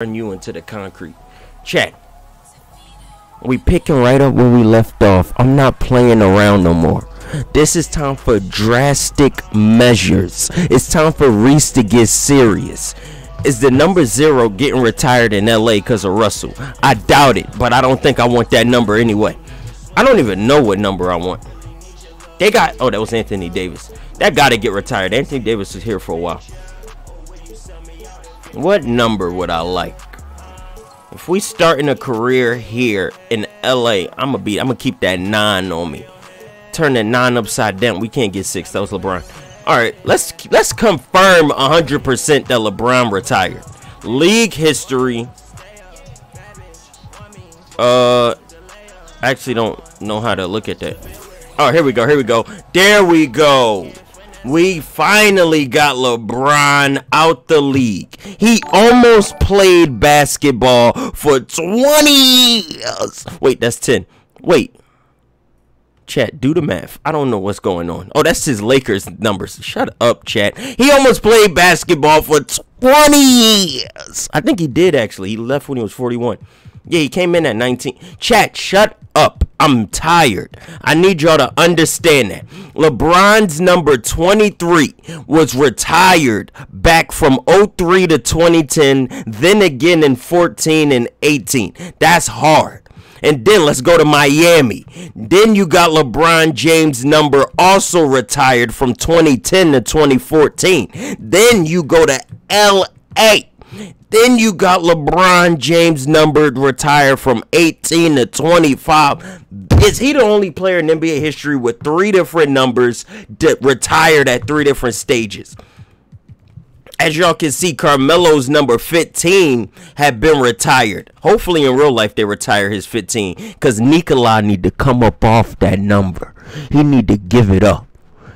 turn you into the concrete. Check. We picking right up where we left off. I'm not playing around no more. This is time for drastic measures. It's time for Rease to get serious. Is the number zero getting retired in LA because of Russell? I doubt it, but I don't think I want that number anyway. I don't even know what number I want. They got, oh, that was Anthony Davis. That got to get retired. Anthony Davis was here for a while. What number would I like? If we starting a career here in LA, I'm gonna be I'm gonna keep that nine on me. Turn that nine upside down. We can't get six. That was LeBron. All right, let's let's confirm 100% that LeBron retired. League history. Uh, I actually don't know how to look at that. Oh, here we go. Here we go. There we go. We finally got LeBron out the league. He almost played basketball for 20 years. Wait, that's 10. Wait. Chat, do the math. I don't know what's going on. Oh, that's his Lakers numbers. Shut up, chat. He almost played basketball for 20 years. I think he did, actually. He left when he was 41. Yeah, he came in at 19. Chat, shut up. I'm tired. I need y'all to understand that. LeBron's number 23 was retired back from 03 to 2010, then again in 14 and 18. That's hard. And then let's go to Miami. Then you got LeBron James number also retired from 2010 to 2014. Then you go to LA. Then you got LeBron James numbered retired from 18 to 25. Is he the only player in NBA history with three different numbers retired at three different stages? As y'all can see, Carmelo's number 15 had been retired. Hopefully in real life they retire his 15 because Nikola need to come up off that number. He need to give it up.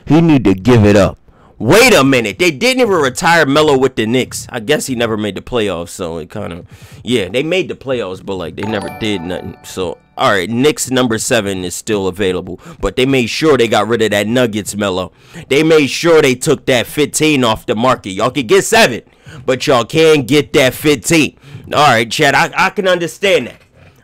He need to give it up. Wait a minute. They didn't even retire Melo with the Knicks. I guess he never made the playoffs, so it kind of yeah, they made the playoffs, but like they never did nothing. So all right, Knicks number seven is still available, but they made sure they got rid of that Nuggets Melo. They made sure they took that 15 off the market. Y'all can get seven, but y'all can't get that 15. All right, Chad, I, I can understand that.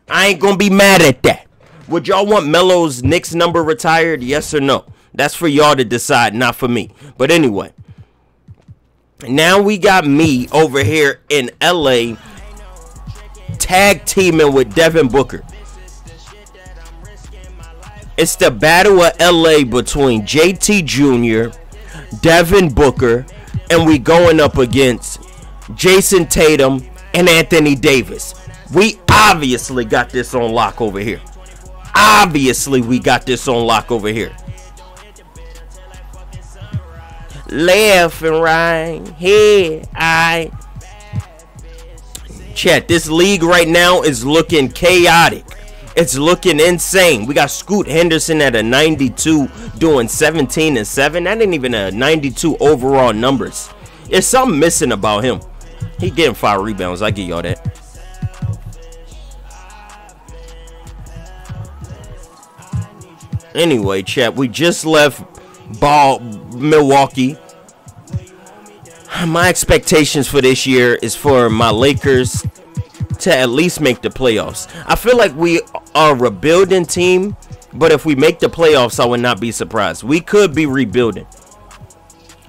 I ain't gonna be mad at that. Would y'all want Melo's Knicks number retired? Yes or no? That's for y'all to decide, not for me. But anyway, now we got me over here in LA tag teaming with Devin Booker. It's the battle of LA between JT Jr., Devin Booker, and we going up against Jayson Tatum and Anthony Davis. We obviously got this on lock over here. Obviously, we got this on lock over here. Left and right, here, I. Chat, this league right now is looking chaotic. It's looking insane. We got Scoot Henderson at a 92 doing 17 and 7. That ain't even a 92 overall numbers. There's something missing about him. He getting five rebounds. I give y'all that. Anyway, chat, we just left ball Milwaukee. My expectations for this year is for my Lakers to at least make the playoffs. I feel like we are a rebuilding team, but if we make the playoffs, I would not be surprised. We could be rebuilding.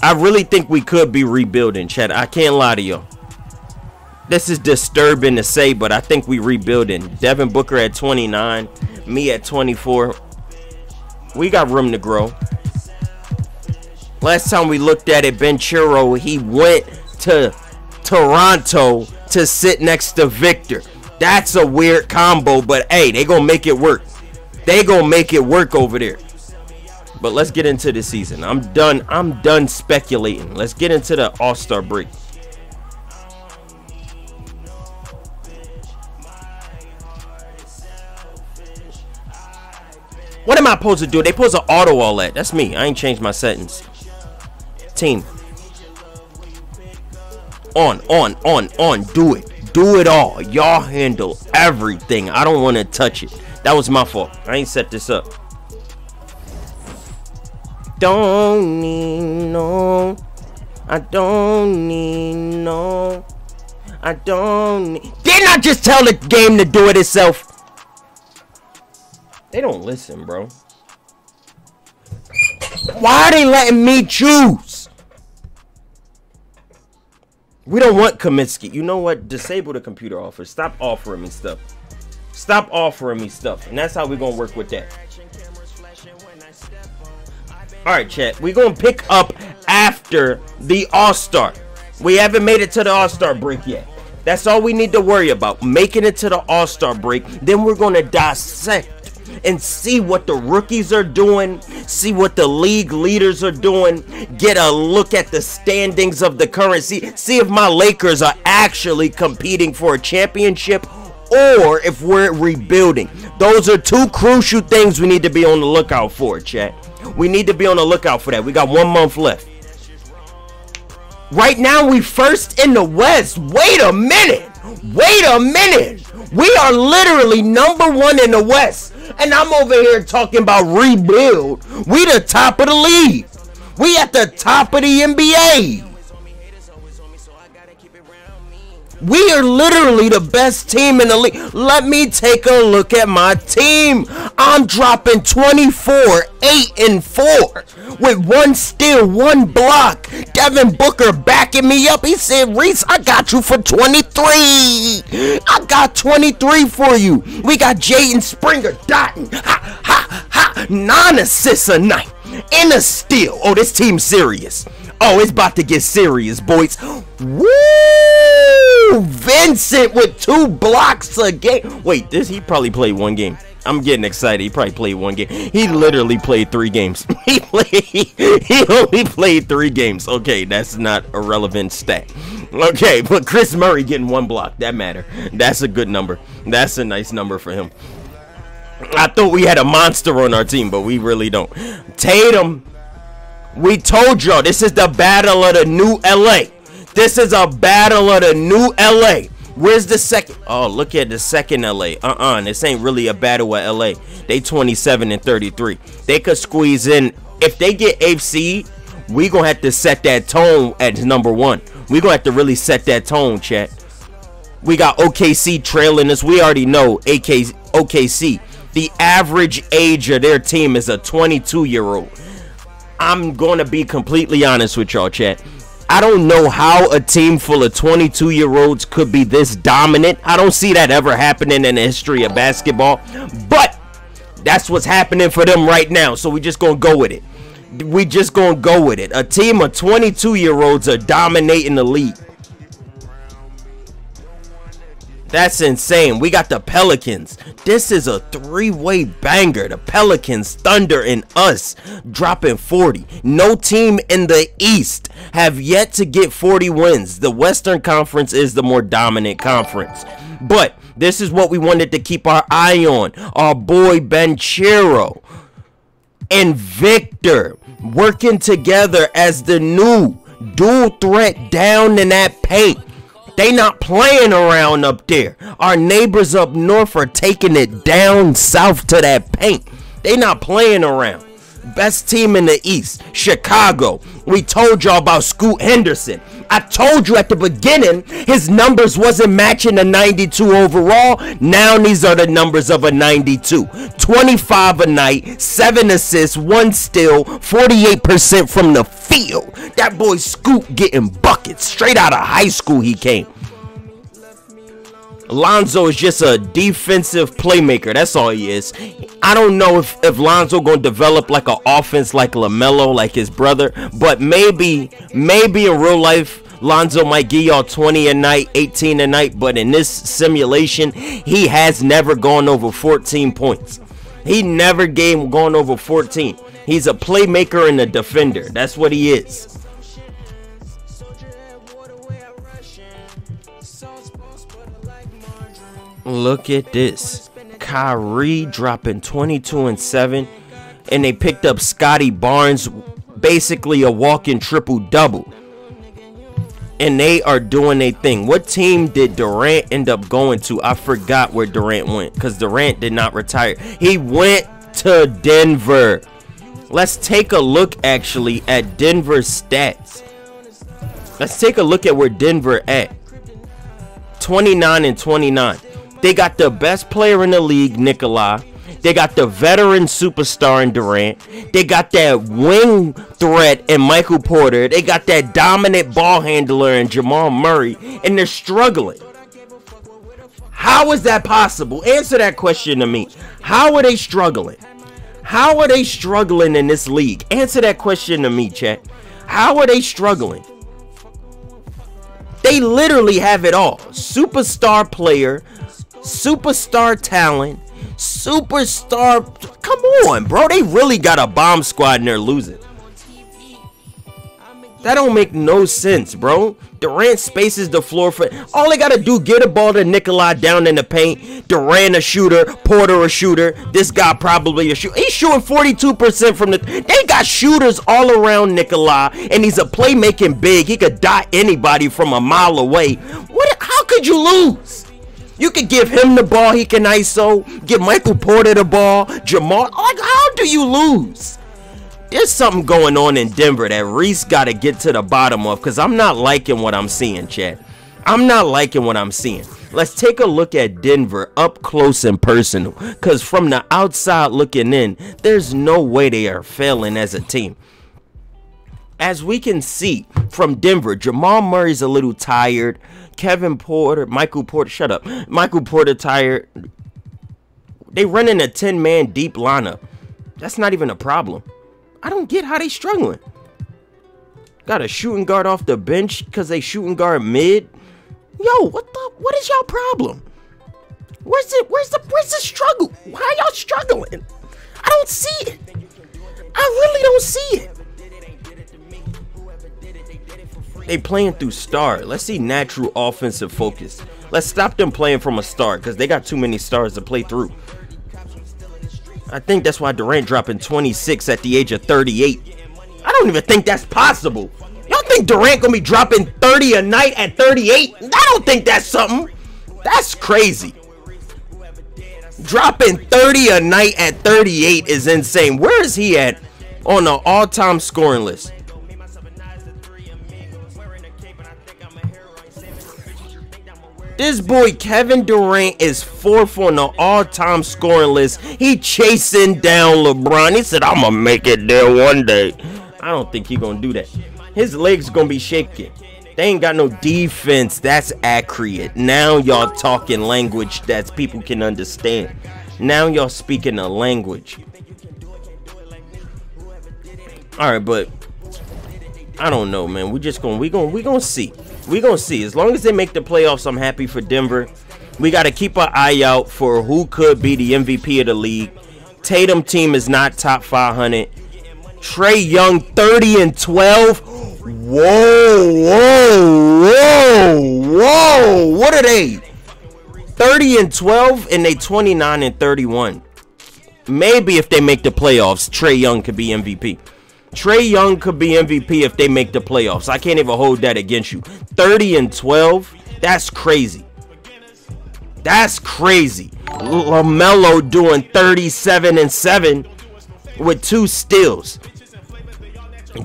I really think we could be rebuilding, Chad. I can't lie to you. This is disturbing to say, but I think we rebuilding. Devin Booker at 29, me at 24. We got room to grow. Last time we looked at it, Banchero, he went to Toronto to sit next to Victor. That's a weird combo, but hey, they gonna make it work. They gonna make it work over there. But let's get into the season. I'm done. I'm done speculating. Let's get into the All-Star break. What am I supposed to do? They supposed to auto all that. That's me. I ain't changed my settings. Team on, on, on, on. Do it. Do it all. Y'all handle everything. I don't want to touch it. That was my fault. I ain't set this up. Don't need no. I don't need no. I don't. Didn't I just tell the game to do it itself? They don't listen, bro. Why are they letting me choose? We don't want Kaminsky. You know what? Disable the computer offer. Stop offering me stuff. Stop offering me stuff. And that's how we're going to work with that. All right, chat. We're going to pick up after the All-Star. We haven't made it to the All-Star break yet. That's all we need to worry about. Making it to the All-Star break. Then we're going to dissect and see what the rookies are doing, see what the league leaders are doing, get a look at the standings of the currency, see if my Lakers are actually competing for a championship or if we're rebuilding. Those are two crucial things we need to be on the lookout for, chat. We need to be on the lookout for that. We got one month left. Right now, we first in the West. Wait a minute. Wait a minute. We are literally number one in the West. And I'm over here talking about rebuild. We the top of the league. We at the top of the NBA. We are literally the best team in the league. Let me take a look at my team. I'm dropping 24, 8 and 4 with one steal, one block. Devin Booker backing me up. He said, Rease, I got you for 23. I got 23 for you. We got Jaden Springer dotting. Ha, ha, ha. Nine assists a night In a steal. Oh, this team's serious. Oh, it's about to get serious, boys. Woo! Vincent with two blocks a game. Wait, this he probably played one game. I'm getting excited. He probably played one game. He literally played three games. he played. He only played three games. Okay, that's not a relevant stat. Okay, but Kris Murray getting one block. That matter. That's a good number. That's a nice number for him. I thought we had a monster on our team, but we really don't. Tatum we told y'all this is the battle of the new LA. This is a battle of the new LA. Where's the second? Oh, look at the second LA. Uh-uh. This ain't really a battle of LA. They 27 and 33. They could squeeze in. If they get AFC, we gonna have to set that tone at number one. We gonna have to really set that tone, chat. We got OKC trailing us. We already know AK, OKC. The average age of their team is a 22 year old. I'm to be completely honest with y'all, chat. I don't know how a team full of 22 year olds could be this dominant. I don't see that ever happening in the history of basketball. But that's what's happening for them right now. So we just to go with it. We just to go with it. A team of 22 year olds are dominating the league. That's insane. We got the Pelicans. This is a three-way banger. The Pelicans, Thunder, and us dropping 40. No team in the East have yet to get 40 wins. The Western Conference is the more dominant conference. But this is what we wanted to keep our eye on. Our boy Banchero and Victor working together as the new dual threat down in that paint. They not playing around up there. Our neighbors up north are taking it down south to that paint. They not playing around. Best team in the East, Chicago. We told y'all about Scoot Henderson. I told you at the beginning his numbers wasn't matching a 92 overall. Now these are the numbers of a 92. 25 a night, 7 assists, 1 steal, 48% from the field. That boy Scoot getting buckets. Straight out of high school he came. Lonzo is just a defensive playmaker. That's all he is. I don't know if, if Lonzo gonna develop like an offense like LaMelo, like his brother, but maybe, maybe in real life, Lonzo might give y'all 20 a night, 18 a night, but in this simulation, he has never gone over 14 points. He never game gone over 14. He's a playmaker and a defender. That's what he is. Look at this. Kyrie dropping 22 and 7. And they picked up Scottie Barnes, basically a walking triple double. And they are doing a thing. What team did Durant end up going to? I forgot where Durant went because Durant did not retire. He went to Denver. Let's take a look actually at Denver's stats. Let's take a look at where Denver at. 29 and 29. They got the best player in the league, Nikolai. They got the veteran superstar in Durant. They got that wing threat in Michael Porter. They got that dominant ball handler in Jamal Murray. And they're struggling. How is that possible? Answer that question to me. How are they struggling? How are they struggling in this league? Answer that question to me, chat. How are they struggling? They literally have it all. Superstar player, superstar talent, superstar. Come on, bro. They really got a bomb squad and they're losing. That don't make no sense, bro. Durant spaces the floor for all they gotta do get a ball to Nikolai down in the paint. Durant a shooter, Porter a shooter. This guy probably a shooter. He's shooting 42% from the. They got shooters all around Nikolai, and he's a playmaking big. He could dot anybody from a mile away. What? How could you lose? You could give him the ball, he can ISO. Give Michael Porter the ball. Jamal. Like, how do you lose? There's something going on in Denver that Rease got to get to the bottom of because I'm not liking what I'm seeing, Chad. I'm not liking what I'm seeing. Let's take a look at Denver up close and personal because from the outside looking in, there's no way they are failing as a team. As we can see from Denver, Jamal Murray's a little tired. Kevin Porter, Michael Porter, shut up. Michael Porter tired. They running a 10 man deep lineup. That's not even a problem. I don't get how they struggling. Got a shooting guard off the bench because they shooting guard mid. Yo, what the? What is y'all problem? Where's it? Where's the? Where's the struggle? Why y'all struggling? I don't see it. I really don't see it. They playing through star. Let's see natural offensive focus. Let's stop them playing from a start because they got too many stars to play through. I think that's why Durant dropping 26 at the age of 38. I don't even think that's possible. Y'all think Durant gonna be dropping 30 a night at 38? I don't think that's something. That's crazy. Dropping 30 a night at 38 is insane. Where is he at on the all-time scoring list? This boy Kevin Durant is fourth on the all-time scoring list. He chasing down LeBron. He said, "I'm gonna make it there one day." I don't think he gonna do that. His legs gonna be shaking. They ain't got no defense. That's accurate. Now y'all talking language that people can understand. Now y'all speaking a language. All right, but I don't know, man. We just gonna we gonna we gonna see we gonna see. As long as they make the playoffs, I'm happy for Denver. We got to keep our eye out for who could be the MVP of the league. Tatum team is not top 500. Trae Young 30 and 12. Whoa, whoa, whoa, whoa. What are they? 30 and 12 and they 29 and 31. Maybe if they make the playoffs, Trae Young could be MVP. Trae Young could be MVP if they make the playoffs. I can't even hold that against you. 30 and 12, that's crazy. That's crazy. LaMelo doing 37 and 7 with two steals.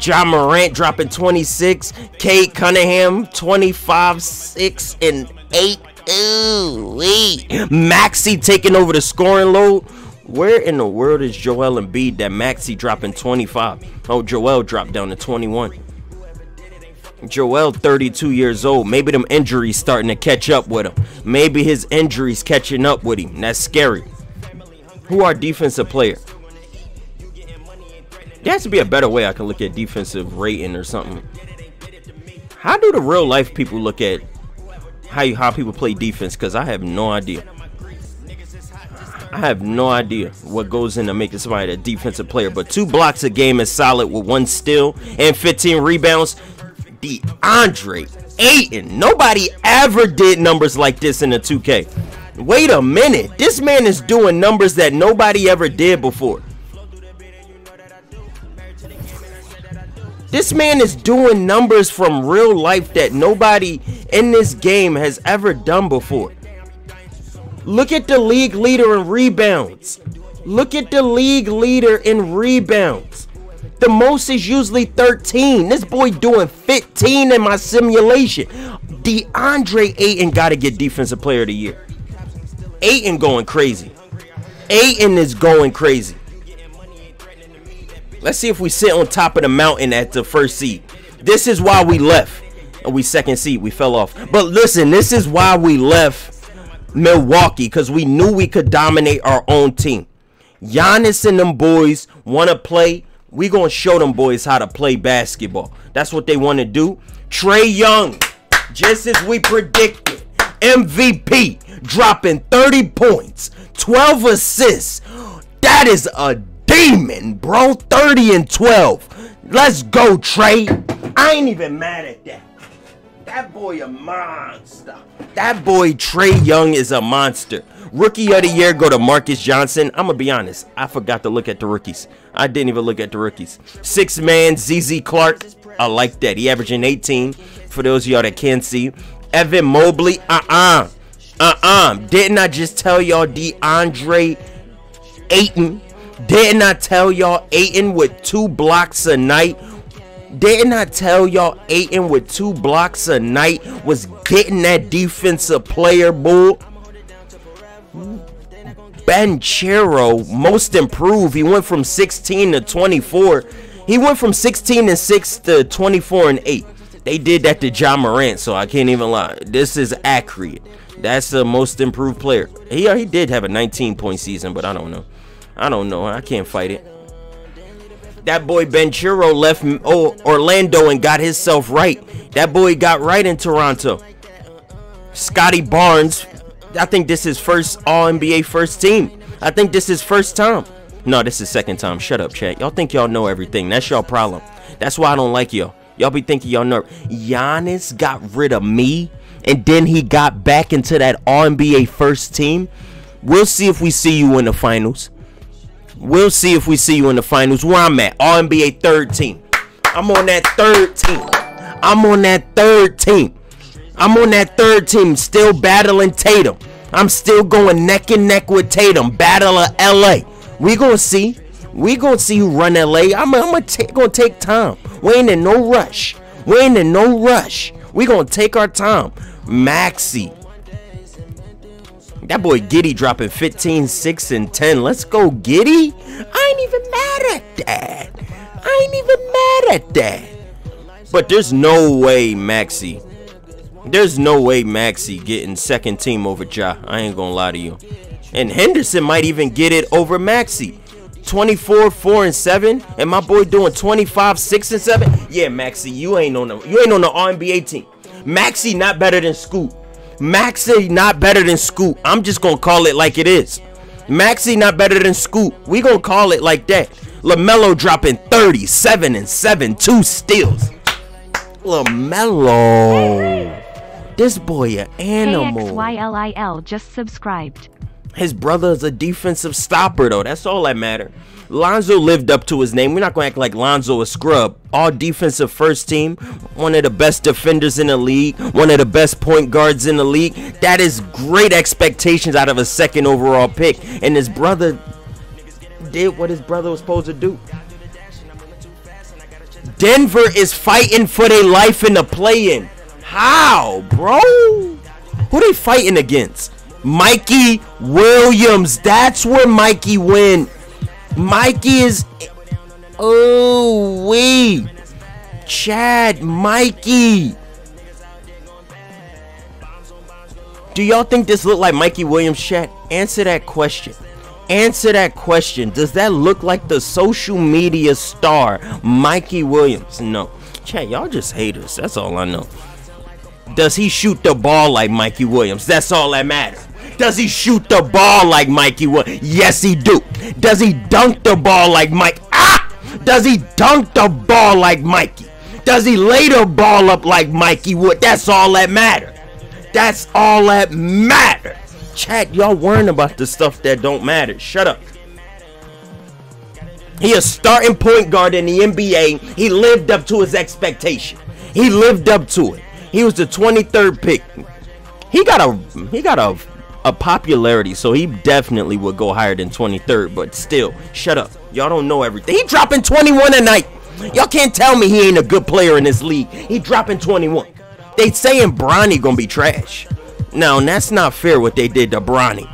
Ja Morant dropping 26. Cade Cunningham 25, 6, and 8. Ooh, wee. Maxey taking over the scoring load. Where in the world is Joel Embiid that Maxey dropping 25? Oh, Joel dropped down to 21. Joel 32 years old. Maybe them injuries starting to catch up with him. Maybe his injuries catching up with him. That's scary. Who are defensive player? There has to be a better way I can look at defensive rating or something. How do the real life people look at how how people play defense? Because I have no idea. I have no idea what goes into making somebody a defensive player, but two blocks a game is solid with one steal and 15 rebounds. DeAndre Ayton. Nobody ever did numbers like this in the 2K. Wait a minute. This man is doing numbers that nobody ever did before. This man is doing numbers from real life that nobody in this game has ever done before. Look at the league leader in rebounds. Look at the league leader in rebounds. The most is usually 13. This boy doing 15 in my simulation. DeAndre Ayton got to get Defensive Player of the Year. Ayton going crazy. Ayton is going crazy. Let's see if we sit on top of the mountain at the first seed. This is why we left. We second seed. We fell off. But listen, this is why we left Milwaukee because we knew we could dominate our own team. Giannis and them boys want to play. We gonna show them boys how to play basketball. That's what they want to do. Trae Young, just as we predicted, MVP, dropping 30 points, 12 assists. That is a demon, bro. 30 and 12. Let's go, Trae. I ain't even mad at that. That boy a monster. That boy Trae Young is a monster. Rookie of the year go to Marcus Johnson. I'm gonna be honest. I forgot to look at the rookies. I didn't even look at the rookies. Six man ZZ Clark. I like that. He averaging 18. For those of y'all that can't see, Evan Mobley. Uh-uh. Uh-uh. Didn't I just tell y'all DeAndre Ayton? Didn't I tell y'all Ayton with two blocks a night? Didn't I tell y'all Ayton with two blocks a night was getting that defensive player bull? Banchero, most improved. He went from 16 to 24. He went from 16 and 6 to 24 and 8. They did that to John Morant, so I can't even lie. This is accurate. That's the most improved player. He uh, he did have a 19 point season, but I don't know. I don't know. I can't fight it. That boy Banchero left oh, Orlando and got himself right. That boy got right in Toronto. Scottie Barnes, I think this is first All NBA first team. I think this is first time. No, this is second time. Shut up, chat. Y'all think y'all know everything. That's y'all problem. That's why I don't like y'all. Y'all be thinking y'all know. Giannis got rid of me, and then he got back into that All NBA first team. We'll see if we see you in the finals. We'll see if we see you in the finals. Where I'm at, All NBA third team. I'm on that third team. I'm on that third team. I'm on that third team, still battling Tatum. I'm still going neck and neck with Tatum. Battle of LA. We gonna see. We gonna see who run LA. I'm, I'm gonna, ta- gonna take time. We ain't in no rush. We ain't in no rush. We gonna take our time. Maxey. That boy Giddey dropping 15, 6, and 10. Let's go, Giddey. I ain't even mad at that. I ain't even mad at that. But there's no way Maxey. There's no way Maxey getting second team over Ja. I ain't gonna lie to you. And Henderson might even get it over Maxey. 24, 4, and 7. And my boy doing 25, 6, and 7. Yeah, Maxey, you ain't on the you ain't on the NBA team. Maxey not better than Scoot. Maxey not better than Scoot. I'm just gonna call it like it is. Maxey not better than Scoot. We gonna call it like that. LaMelo dropping 37 and 7, two steals. LaMelo. This boy an animal. KXYLIL just subscribed. His brother is a defensive stopper, though. That's all that matter. Lonzo lived up to his name. We're not going to act like Lonzo a scrub. All defensive first team. One of the best defenders in the league. One of the best point guards in the league. That is great expectations out of a second overall pick. And his brother did what his brother was supposed to do. Denver is fighting for their life in the play-in. How, bro? Who they fighting against? Mikey Williams. That's where Mikey went. Mikey is. Oh, we. Chad, Mikey. Do y'all think this look like Mikey Williams, Chad? Answer that question. Answer that question. Does that look like the social media star, Mikey Williams? No. Chad, y'all just haters. That's all I know. Does he shoot the ball like Mikey Williams? That's all that matters. Does he shoot the ball like Mikey would? Yes, he do. Does he dunk the ball like Mike? Ah! Does he dunk the ball like Mikey? Does he lay the ball up like Mikey would? That's all that matter. That's all that matter. Chat, y'all worrying about the stuff that don't matter. Shut up. He a starting point guard in the NBA. He lived up to his expectation. He lived up to it. He was the 23rd pick. He got a he got a a popularity, so he definitely would go higher than 23rd. But still, shut up. Y'all don't know everything. He dropping 21 a night. Y'all can't tell me he ain't a good player in this league. He dropping 21. They saying Bronny gonna be trash. Now that's not fair what they did to Bronny.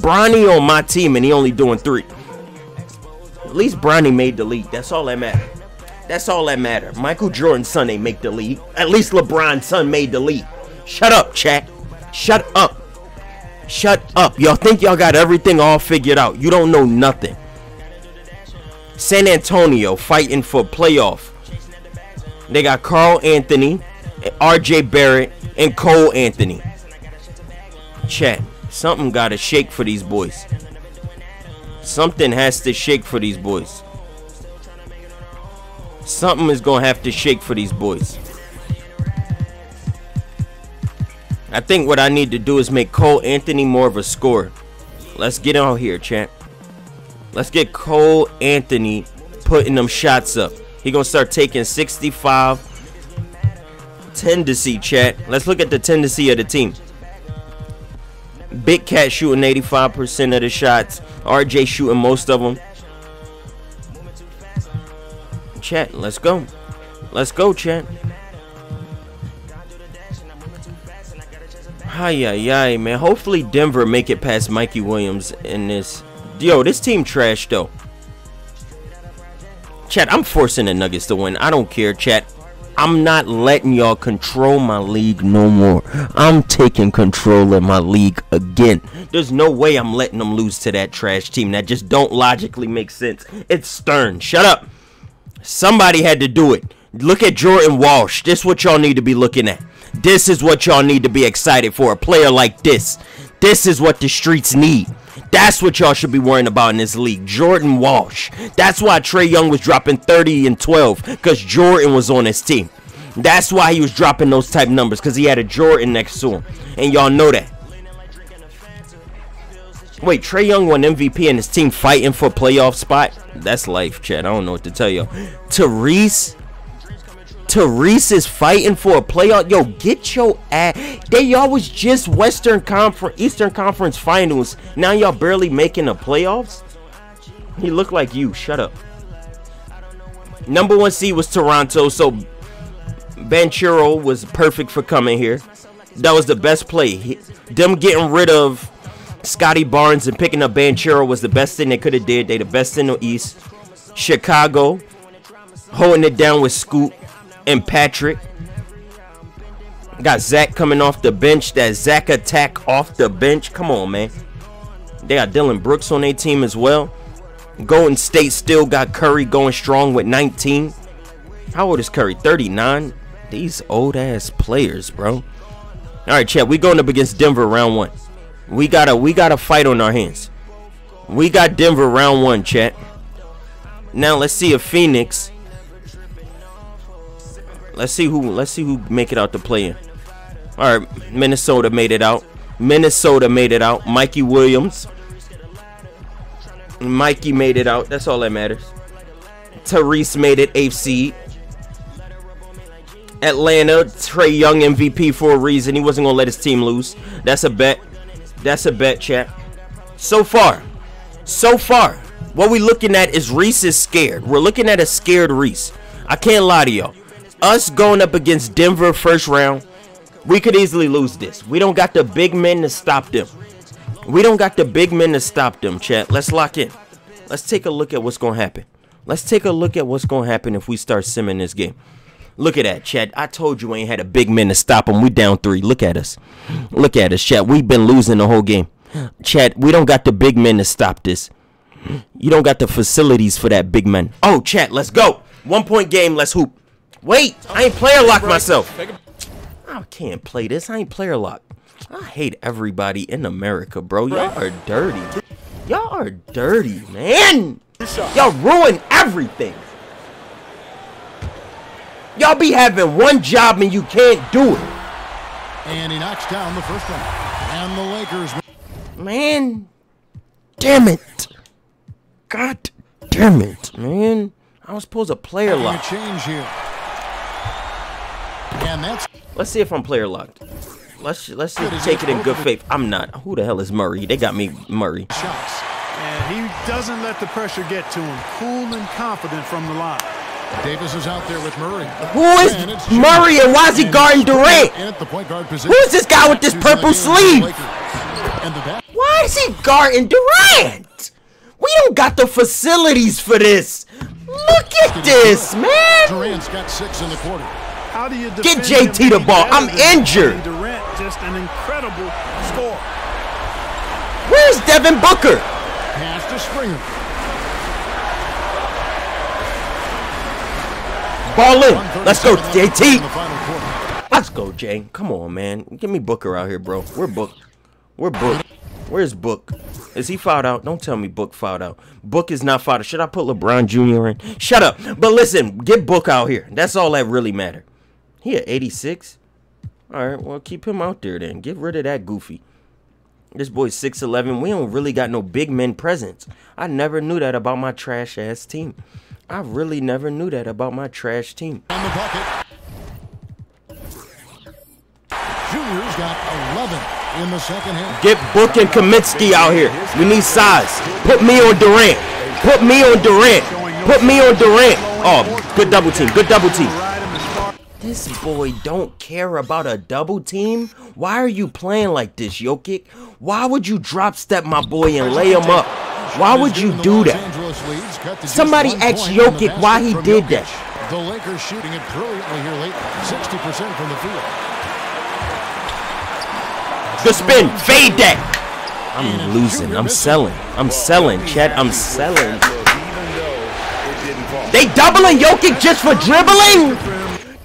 Bronny on my team and he only doing three. At least Bronny made the league. That's all that matter. That's all that matter. Michael Jordan's son ain't make the league. At least LeBron's son made the league. Shut up, chat. Shut up. Shut up. Y'all think y'all got everything all figured out. You don't know nothing. San Antonio fighting for playoff. They got Karl-Anthony, RJ Barrett, and Cole Anthony. Chat. Something gotta shake for these boys. Something has to shake for these boys. Something is gonna have to shake for these boys. I think what I need to do is make Cole Anthony more of a scorer. Let's get out here, chat. Let's get Cole Anthony putting them shots up. He gonna start taking 65 tendency, chat. Let's look at the tendency of the team. Big Cat shooting 85% of the shots. RJ shooting most of them. Chat, let's go. Let's go, chat. Hi, hi, man. Hopefully Denver make it past Mikey Williams in this. Yo, this team trash though. Chat, I'm forcing the Nuggets to win. I don't care, chat. I'm not letting y'all control my league no more. I'm taking control of my league again. There's no way I'm letting them lose to that trash team. That just don't logically make sense. It's Stern. Shut up. Somebody had to do it. Look at Jordan Walsh. This is what y'all need to be looking at. This is what y'all need to be excited for. A player like this. This is what the streets need. That's what y'all should be worrying about in this league. Jordan Walsh. That's why Trae Young was dropping 30 and 12 because Jordan was on his team. That's why he was dropping those type numbers because he had a Jordan next to him. And y'all know that. Wait, Trae Young won MVP and his team fighting for playoff spot? That's life, Chad. I don't know what to tell you. Tyrese Tyrese is fighting for a playoff. Yo, get your ass. They y'all was just Western Conference, Eastern Conference Finals. Now y'all barely making the playoffs. He looked like you. Shut up. Number one seed was Toronto, so Banchero was perfect for coming here. That was the best play. He, them getting rid of Scottie Barnes and picking up Banchero was the best thing they could have did. They the best in the East. Chicago holding it down with Scoot and Patrick. Got Zach coming off the bench. That Zach attack off the bench. Come on, man. They got Dillon Brooks on their team as well. Golden State still got Curry going strong with 19. How old is Curry? 39. These old ass players, bro. All right, chat. We going up against Denver round one. We got a we got a fight on our hands. We got Denver round one, chat. Now let's see if Phoenix Let's see who let's see who make it out to play in. All right, Minnesota made it out. Minnesota made it out. Mikey Williams. Mikey made it out. That's all that matters. Tyrese made it seed. Atlanta, Trae Young MVP for a reason. He wasn't gonna let his team lose. That's a bet. That's a bet, chat. So far, so far, what we looking at is Rease is scared. We're looking at a scared Rease. I can't lie to y'all us going up against Denver first round, we could easily lose this. We don't got the big men to stop them. We don't got the big men to stop them, chat. Let's lock in. Let's take a look at what's going to happen. Let's take a look at what's going to happen if we start simming this game. Look at that, chat. I told you we ain't had a big man to stop them. We down three. Look at us. Look at us, chat. We've been losing the whole game. Chat, we don't got the big men to stop this. You don't got the facilities for that big man. Oh, chat, let's go. One point game. Let's hoop. Wait, I ain't player lock myself. I can't play this. I ain't player lock. I hate everybody in America, bro. Y'all are dirty. Y'all are dirty, man. Y'all ruin everything. Y'all be having one job and you can't do it. And he knocks down the first one. And the Lakers. Man. Damn it. God damn it, man. I was supposed to player lock. change here. And that's Let's see if I'm player locked. Let's let's see, take it in good faith. I'm not. Who the hell is Murray? They got me Murray. shots. And he doesn't let the pressure get to him. Cool and confident from the line. Davis is out there with Murray. Who is And. Murray and why is he guarding Durant? in at the point guard position. Who is this guy with this Who's in the purple game for the sleeve? Lakers. And the back. Why is he guarding Durant? We don't got the facilities for this. Look at this, man. Durant's got six in the quarter. How do you Get JT the ball. I'm injured. Durant, just an incredible score. Where's Devin Booker? Pass to Springer. Ball in. Let's go, 137 left in JT. the final quarter. Let's go, Jay. Come on, man. Give me Booker out here, bro. We're Book. We're Book. Where's Book? Is he fouled out? Don't tell me Book fouled out. Book is not fouled out. Should I put LeBron Jr. in? Shut up. But listen, get Book out here. That's all that really matter. He at 86. All right, well, keep him out there then. Get rid of that goofy. This boy's 6'11. We don't really got no big men presence. I never knew that about my trash ass team. I really never knew that about my trash team. And the bucket. Junior's got 11 in the second half. Get Book and Kaminsky out here. We need size. Put me on Durant. Put me on Durant. Put me on Durant. Oh, good double team. Good double team. This boy don't care about a double team. Why are you playing like this, Jokic? Why would you drop step my boy and lay him up? Why would you do that? Angeles leads cut to just Somebody one ask point, Jokic why he did that. The Lakers shooting it brilliantly here late, 60% from the field. The spin. Fade that. I'm losing. I'm selling. I'm selling, Chet. I'm selling. They doubling Jokic just for dribbling?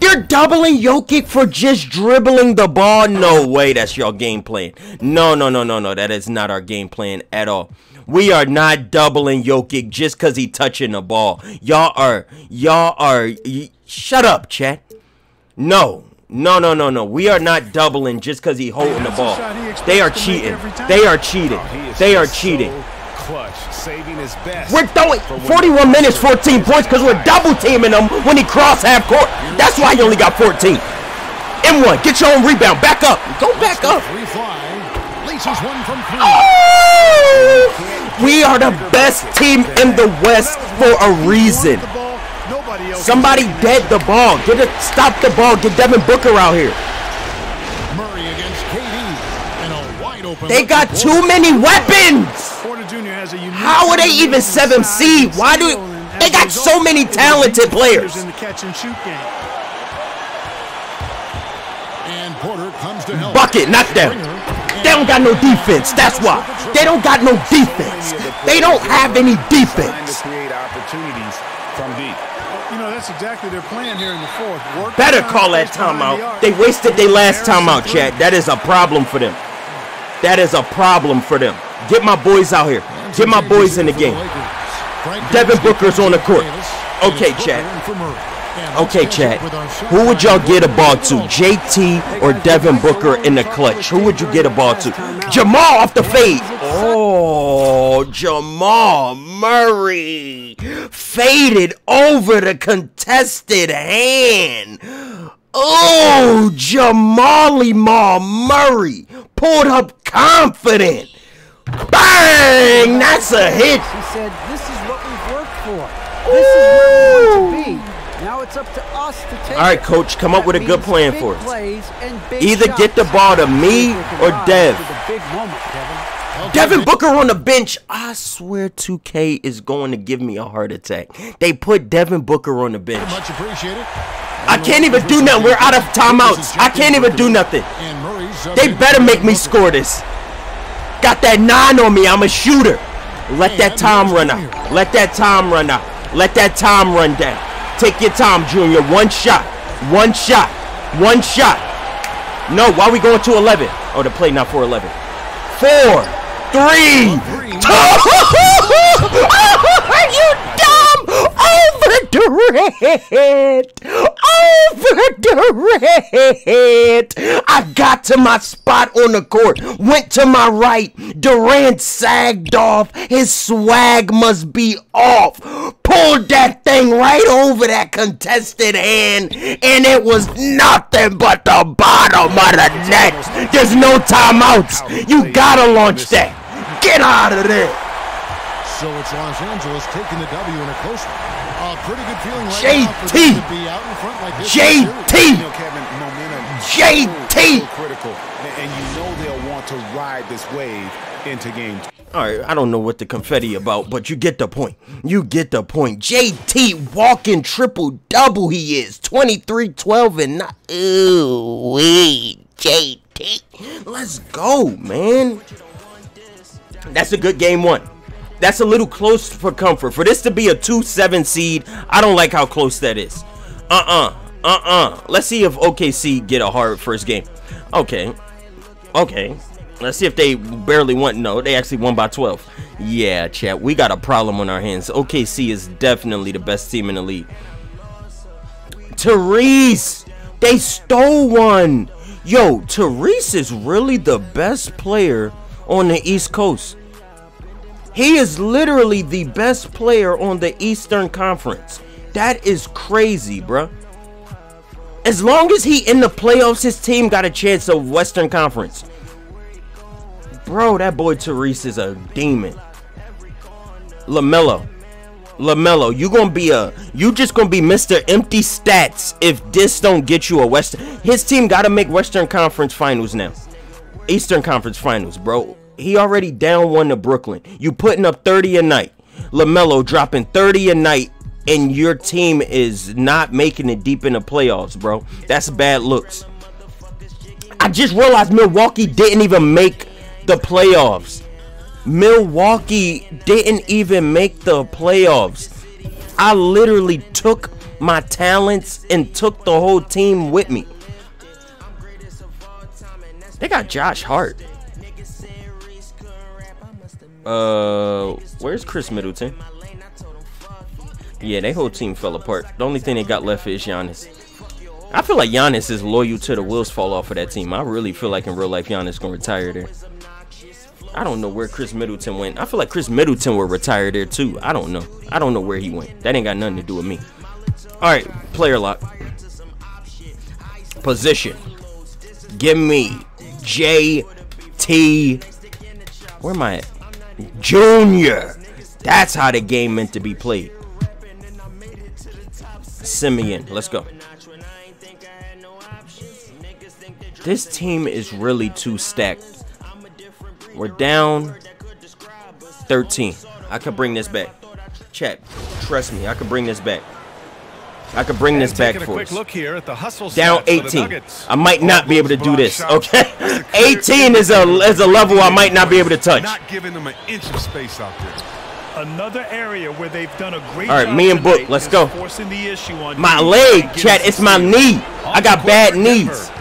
They're doubling Jokic for just dribbling the ball? No way that's your game plan. No, no, no, no, no. That is not our game plan at all. We are not doubling Jokic just because he touching the ball. Y'all are, y'all are, y- shut up, Chet. No. No, no, no, no. We are not doubling just because he holding the ball. shot he expects They are cheating. They are cheating. They are cheating. Clutch, saving his best. We're throwing 41 minutes, 14 points because we're double teaming him when he cross half court. That's why he only got 14. M1, get your own rebound. Back up. Go back up. Free fly. Laces one from three. Oh! We are the best team in the West for a reason. the ball, nobody else Somebody dead the ball. Get it. Stop the ball. Get Devin Booker out here. Murray against KD. And a wide open. They got too many weapons. How are they even combination seven size seed? Why do- they got result, so many talented players. in the catch and shoot game. And Porter comes to help. Bucket, knock down. They don't got no defense. That's why. They don't got no defense. They don't have any defense. create opportunities from deep. You know, that's exactly their plan here in the fourth. Work Better call that pace behind timeout. They wasted their last Harrison timeout, three. Chad. That is a problem for them. That is a problem for them. Get my boys out here. Get my boys in the game. Devin Booker's on the court. Okay, Chad. Okay, Chad. Who would y'all get a ball to? JT or Devin Booker in the clutch? Who would you get a ball to? Jamal off the fade. Oh, Jamal Murray faded over the contested hand. Oh, Jamali Ma Murray pulled up confident. Bang! That's a hit. He said, "This is what we've worked for. This is where we want to be. Now it's up to us to take." All right, it." coach, come up with a good plan big for us. plays and big Either shots. get the ball to me See if we can or rise Dev. big moment, Kevin. Devin Booker on the bench. I swear 2K is going to give me a heart attack. They put Devin Booker on the bench. Much appreciated. I can't even do nothing. We're out of timeouts. I can't even do nothing. And Murray's up They better make me score this. Got that nine on me. I'm a shooter. Let that time run out. Let that time run out. Let that time run down. Take your time, Junior. One shot. One shot. One shot. No, why we going to 11? Oh, the play not for 11. Four, three, two. Are you dumb? Over Durant. Over Durant. I got to my spot on the court. Went to my right. Durant sagged off. His swag must be off. Pulled that thing right over that contested hand. And it was nothing but the bottom of the net. There's no timeouts. You gotta launch that. Get out of there. So it's Los Angeles taking the W in a close one. A pretty good feeling right JT. now for them to be out in front like this. JT. You know, Kevin, momentum JT. so critical, and and you know they'll want to ride this wave into game All right, I don't know what the confetti about, but you get the point. You get the point. JT walking triple double he is. 23, 12, and 9. Ooh, wee, JT. Let's go, man. That's a good game one. That's a little close for comfort. For this to be a 2-7 seed, I don't like how close that is. Uh-uh. Uh-uh. Let's see if OKC get a hard first game. Okay. Okay. Let's see if they barely won. No, they actually won by 12. Yeah, chat. We got a problem on our hands. OKC is definitely the best team in the league. Tyrese! They stole one! Yo, Tyrese is really the best player on the East Coast. He is literally the best player on the Eastern Conference. That is crazy, bruh. As long as he in the playoffs, his team got a chance of Western Conference. Bro, that boy Tyrese is a demon. LaMelo. LaMelo, you gonna be a you just gonna be Mr. Empty Stats if this don't get you a Western. His team gotta make Western Conference Finals now. Eastern Conference Finals, bro. He already down one to Brooklyn. You putting up 30 a night. LaMelo dropping 30 a night and your team is not making it deep in the playoffs, bro. That's bad looks. I just realized Milwaukee didn't even make the playoffs. Milwaukee didn't even make the playoffs. I literally took my talents and took the whole team with me. They got Josh Hart. Uh, where's Khris Middleton? Yeah, their whole team fell apart. The only thing they got left is Giannis. I feel like Giannis is loyal to the wheels fall off of that team. I really feel like in real life Giannis gonna retire there. I don't know where Khris Middleton went. I feel like Khris Middleton will retire there too. I don't know. I don't know where he went. That ain't got nothing to do with me. All right, player lock. Position. Give me JT. Where am I at? Junior. That's how the game meant to be played. Simeon. Let's go. This team is really too stacked. We're down 13. I could bring this back. Chat, trust me, I could bring this back. I could bring this back for quick us. look here at the hustle Down stats for the 18. I might All not be able to do this. block. Okay, That's a clear 18 is a is a level I might not be able to touch. Not giving them an inch of space out there. Another area where they've done a great All right, job me and Book, let's go. Forcing the issue on My leg, and chat, it's my knee. I got bad knees.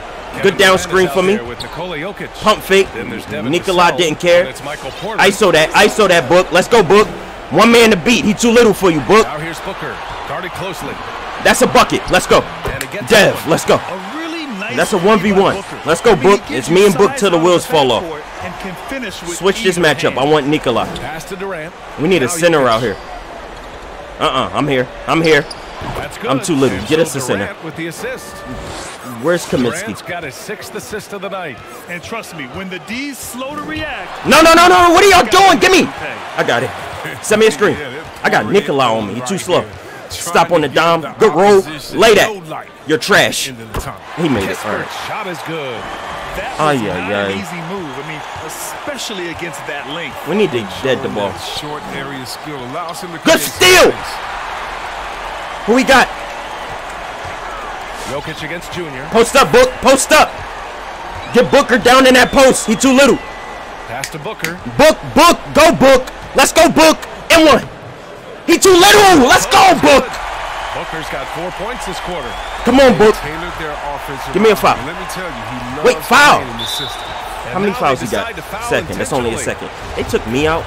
Good down screen for me. Pump fake. Nikola didn't care. ISO that, ISO that book. Let's go, book. One man to beat. He too little for you, book. Now here's Booker, guarded closely. That's a bucket. Let's go. Dev, let's go. A really nice That's a 1v1. Let's go, Book. It's me and Book till the wheels fall off. and can finish with Switch this matchup. I want Nikola. Pass to Durant. We need a center out here. Uh-uh. I'm here. I'm here. That's good. I'm too little. Get us a center. Durant with the assist. Where's Durant's Kaminsky? got his sixth assist of the night. And trust me, when the D's slow to react, No, no, no, no. What are y'all doing? Give me. I got it. Send me a screen. I got Nikola on me. He too slow. Stop on the dime. Good roll. Lay that. You're trash. The. He made it. All right. shot is good. that was ay, not ay. an easy move. I mean, especially against that length. We need to dead the ball. Short area skill allows him to Good steal! Who we got? Jokic against Junior. Post up, Book. Post up. Get Booker down in that post. He too little. Pass to Booker. Book, Book. Go, Book. Let's go, Book. And one. He too little. Let's go, Book. Booker's got four points this quarter. Come on, Book. Tailored their offensive Give me a foul. Let me tell you, he loves Wait, foul. playing in this system. How many fouls he got? Second. That's only a second. They took me out.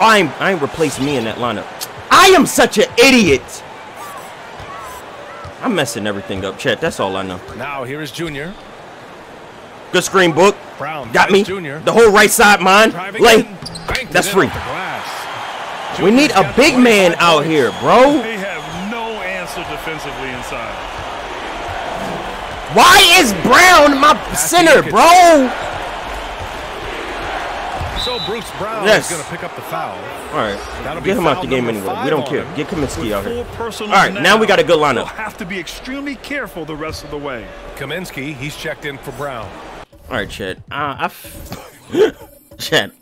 I ain't, I ain't replaced me in that lineup. I am such an idiot. I'm messing everything up, Chet. That's all I know. Now here is Junior. Good screen, Book. Brown Got me. Junior. The whole right side, mine. Lay. That's free. Off the glass. We need a big man out here, bro. They have no answer defensively inside. Why is Brown my center, bro? So. Bruce Brown Yes. is going to pick up the foul. All right, That'll be get him out the game anyway. We don't care. Get Kaminsky out here. All right, now we got a good They'll have to be extremely careful the rest of the way. Kaminsky, he's checked in for Brown. All right, Chad. Uh, I, f- Chad.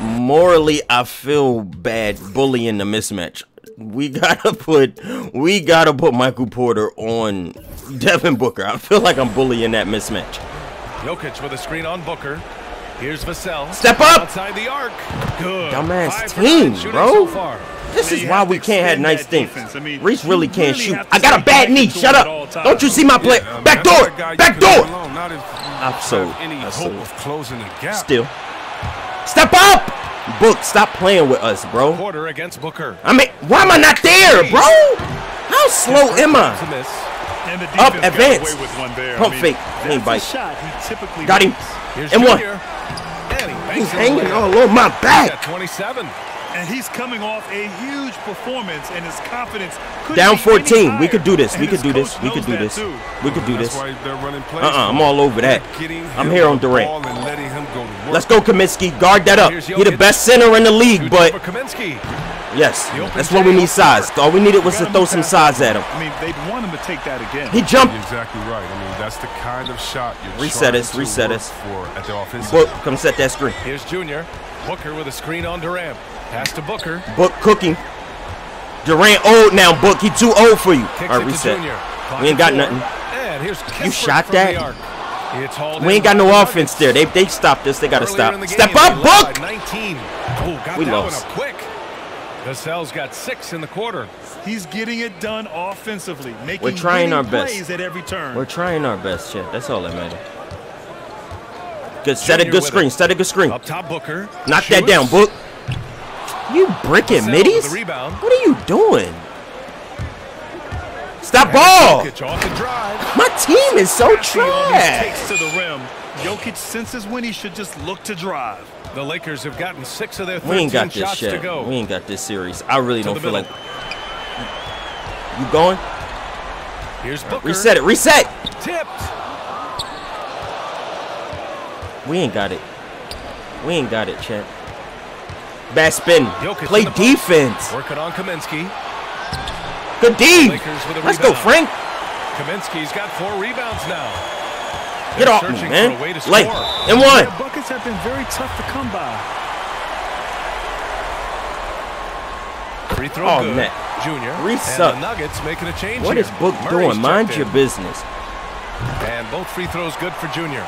Morally, I feel bad bullying the mismatch. We gotta put, we gotta put Michael Porter on Devin Booker. I feel like I'm bullying that mismatch. Jokic with a screen on Booker. Here's Vassell. Step up! Outside the arc. Good. Dumbass team, bro. So. This is why we can't have nice things. I mean, Rease really can't really shoot. I got a bad knee. Shut to him at all up. Don't you see my play? Yeah, I mean, Back door. the guy you Back door. I'm so- any hope of closing the gap. Still. Step up. Book, stop playing with us, bro. Porter against Booker. I mean, why am I not there, bro? How slow am I? a I? the Up, defense got advance. away with one there. Pump I mean, fake. He ain't bite. a shot he typically Got him. Here's And one. Junior. And he He's hanging away. all over my At back. 27. And he's coming off a huge performance, and his confidence could Down be any 14. We could do this. We could do this. We could do this. too. We could do That's this. why they're running plays. Uh-uh, I'm all over that. I'm here on Durant. ball and letting him go. Let's go, Kaminsky. Guard that up. Here's He the best center in the league, but over yes, that's what we need size. All we needed was to throw some size at him. I mean, they'd want him to take that again. He jumped. You're exactly right. I mean, that's the kind of shot you're Reset us, reset us. for at the offensive. Book, come set that screen. Here's Junior. Booker with a screen on Durant. Pass to Booker. Book cooking. Durant old now, Book. He too old for you. Kicks All right, reset. We ain't got nothing. And here's Kispert shot that? It's We ain't got no the offense there. They they stopped us. They got to stop. in game, Step up, Book. 19. Oh, got We that lost. one up quick. Vassell's got six in the quarter. He's getting it done offensively, making We're trying our best. at every turn. We're trying our best, Chet. That's all that matters. Good. Set a good screen. it. Set a good screen. Up top, Booker. Knock that down, Book. You bricking middies? rebound. What are you doing? Stop ball. Jokic off the drive. My team is so Passing on these trash. takes to the rim. Jokic senses when he should just look to drive. The Lakers have gotten six of their 13 We ain't got this shots to shit. go. We ain't got this series. I really To don't feel like you going. Here's Booker. Reset it. Reset. Tipped. We ain't got it. We ain't got it, Chet. Bad spin. Jokic Play the defense. Working on Kaminsky. Good D. Lakers with a Let's go. Frank. Kaminsky's got four rebounds now. Get off me, man. for a way to Lay. score. And one. Their buckets have been very tough to come by. Free throw Oh, good. man. Junior. Rease suck. the Nuggets making a change What here. is Book Murray's doing? Mind your in. business. And both free throws good for Junior.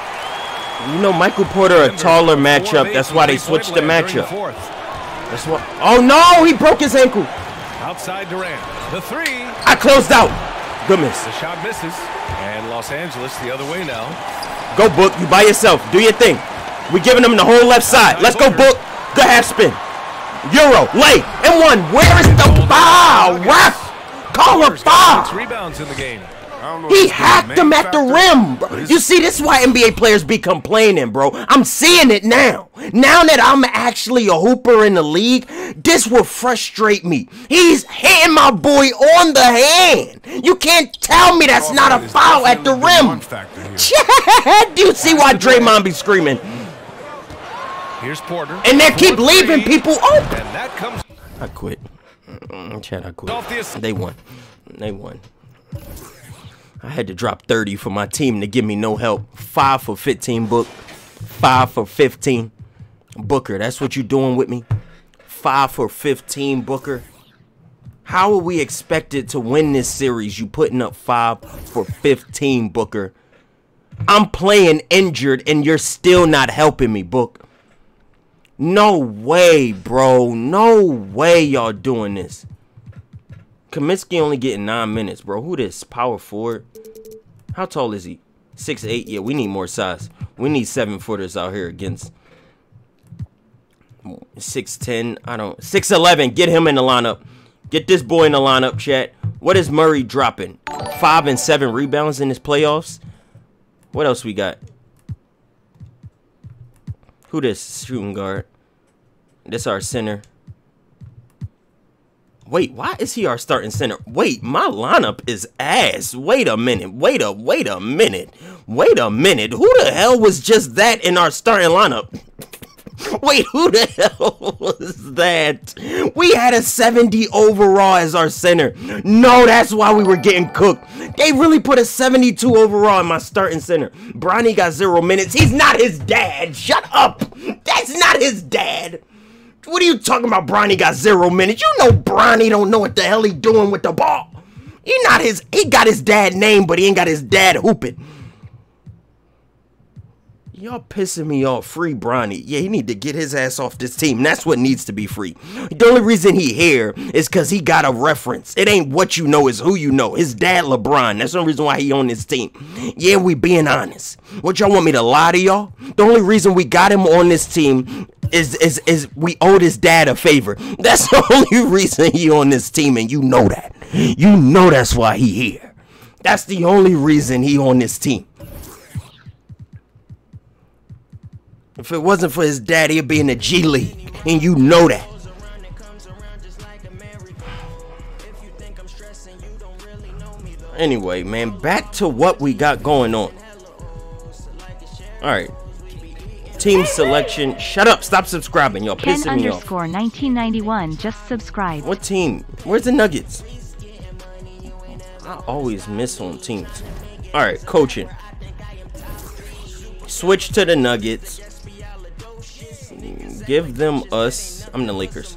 You know, Michael Porter a taller matchup. That's why they switched the matchup. Fourth. That's what. Oh no, he broke his ankle. Outside Durant. The three. I closed out. Good miss. The shot misses. And Los Angeles the other way now. Go Book. You by yourself. Do your thing. We giving them the whole left side. Let's go Book. Good half spin. Euro. Lay. And one. Where is the foul? Ref. Call a foul. rebounds in the game. I don't know He if it's the hacked him at the rim, but bro. it's- You see, this is why NBA players be complaining, bro. I'm seeing it now. Now that I'm actually a hooper in the league, this will frustrate me. He's hitting my boy on the hand. You can't tell me that's not a foul at the rim. one factor here. Chad, do you see why Draymond be screaming? Here's Porter. And they keep For leaving three. people open. And that comes I quit. Mm, Chad, I quit. off the ass- They won. They won. I had to drop 30 for my team to give me no help. Five for 15, Book. Five for 15. Booker, that's what you're doing with me? Five for 15, Booker. How are we expected to win this series? You putting up five for 15, Booker. I'm playing injured and you're still not helping me, Book. No way, bro. No way y'all doing this. Kaminsky only getting nine minutes, bro. Who this? Power forward? How tall is he? Six eight. Yeah, we need more size. We need seven footers out here against six ten. I don't six eleven. Get him in the lineup. Get this boy in the lineup, chat. What is Murray dropping? Five and seven rebounds in his playoffs. What else we got? Who this shooting guard? This our center. Wait, why is he our starting center? Wait, my lineup is ass. Wait a minute. Wait a wait a minute. Wait a minute. Who the hell was just that in our starting lineup? Wait, who the hell was that? We had a 70 overall as our center. No, that's why we were getting cooked. They really put a 72 overall in my starting center. Bronny got zero minutes. He's not his dad. Shut up. That's not his dad. What are you talking about? Bronny got zero minutes. You know Bronny don't know what the hell he doing with the ball. He not his. He got his dad name, but he ain't got his dad hooping. Y'all pissing me off. Free Bronny. Yeah, he need to get his ass off this team. That's what needs to be free. The only reason he here is because he got a reference. It ain't what you know, it's who you know. His dad, LeBron. That's the only reason why he on this team. Yeah, we being honest. What y'all want me to lie to y'all? The only reason we got him on this team is is is we owed his dad a favor. That's the only reason he on this team, and you know that. You know that's why he here. That's the only reason he on this team. If it wasn't for his daddy, he'd be in the G League, and you know that. Anyway, man, back to what we got going on. All right. Team selection. Shut up. Stop subscribing. Y'all pissing me off. underscore 1991 just subscribed. What team? Where's the Nuggets? I always miss on teams. All right, coaching. Switch to the Nuggets. Give them us. I'm the Lakers.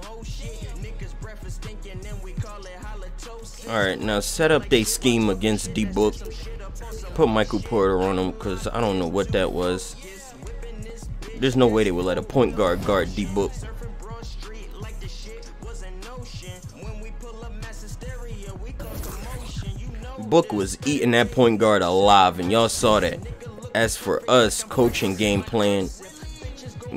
All right, now set up their scheme against D Book. Put Michael Porter on them because I don't know what that was. There's no way they would let a point guard guard D Book. Book was eating that point guard alive, and y'all saw that. As for us, coaching game plan,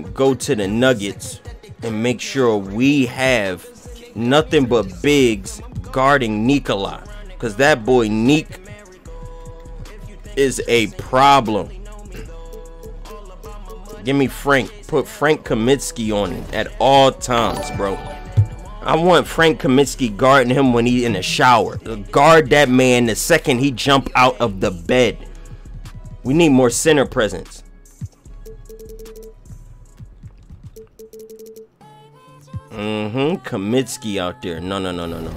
go to the Nuggets and make sure we have nothing but bigs guarding Nikola. Because that boy Neek is a problem. Give me Frank. Put Frank Kaminsky on it at all times, bro. I want Frank Kaminsky guarding him when he in the shower. Guard that man the second he jump out of the bed. We need more center presence. Mm-hmm. Kaminsky out there. No, no, no, no, no.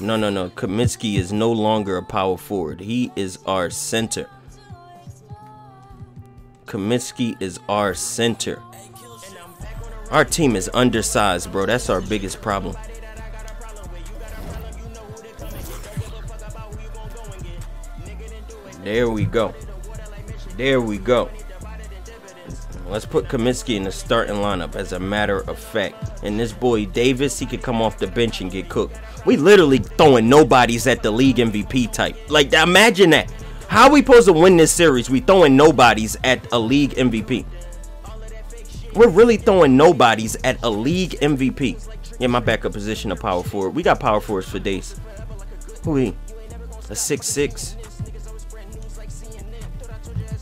No, no, no. Kaminsky is no longer a power forward. He is our center. Kaminsky is our center. Our team is undersized, bro. That's our biggest problem. There we go. There we go. Let's put Kaminsky in the starting lineup as a matter of fact. And this boy Davis, he could come off the bench and get cooked. We literally throwing nobodies at the league MVP type. Like, imagine that. How we supposed to win this series? We throwing nobodies at a league MVP. We're really throwing nobodies at a league MVP. Yeah, my backup position, a power forward. We got power forwards for days. Who he? A six six.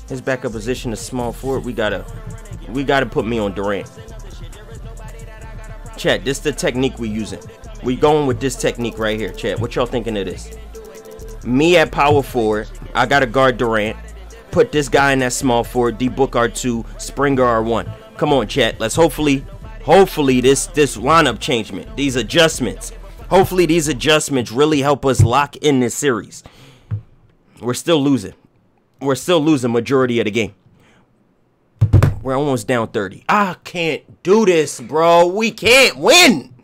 His backup position is small forward. We gotta, we gotta put me on Durant. Chat, this the technique we using. We going with this technique right here, chat. What y'all thinking of this? Me at power forward. I gotta guard Durant. Put this guy in that small forward. D Book R2, Springer R1. Come on, chat. Let's hopefully, hopefully this this lineup changement, these adjustments. Hopefully these adjustments really help us lock in this series. We're still losing. We're still losing majority of the game. We're almost down 30. I can't do this, bro. We can't win.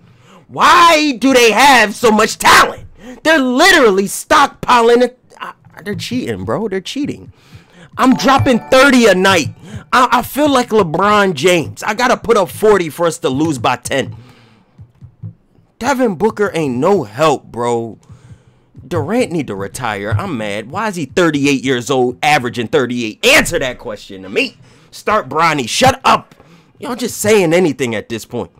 Why do they have so much talent? They're literally stockpiling They're cheating, bro. They're cheating. I'm dropping 30 a night. I, I feel like LeBron James. I gotta put up 40 for us to lose by 10. Devin Booker ain't no help, bro. Durant need to retire. I'm mad. Why is he 38 years old, averaging 38? Answer that question to me. Start Bronny. Shut up. Y'all just saying anything at this point.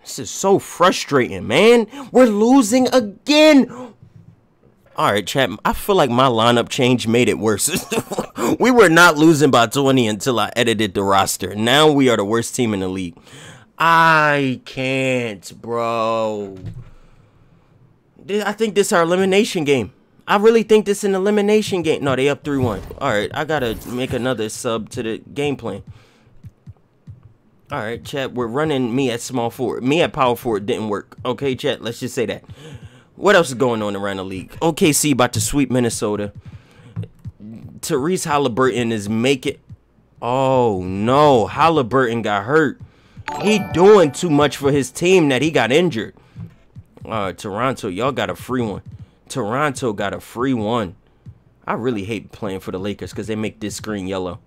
This is so frustrating, man. We're losing again. All right, chat. I feel like my lineup change made it worse. we were not losing by 20 until I edited the roster. Now we are the worst team in the league. I can't, bro. I think this is our elimination game. I really think this is an elimination game. No, they up 3-1. All right, I got to make another sub to the game plan. All right, chat. We're running me at small forward. Me at power forward didn't work. Okay, chat. Let's just say that. What else is going on around the league? OKC about to sweep Minnesota. Tyrese Halliburton is making. Oh no, Halliburton got hurt. He doing too much for his team that he got injured. Uh, Toronto, y'all got a free one. Toronto got a free one. I really hate playing for the Lakers because they make this screen yellow.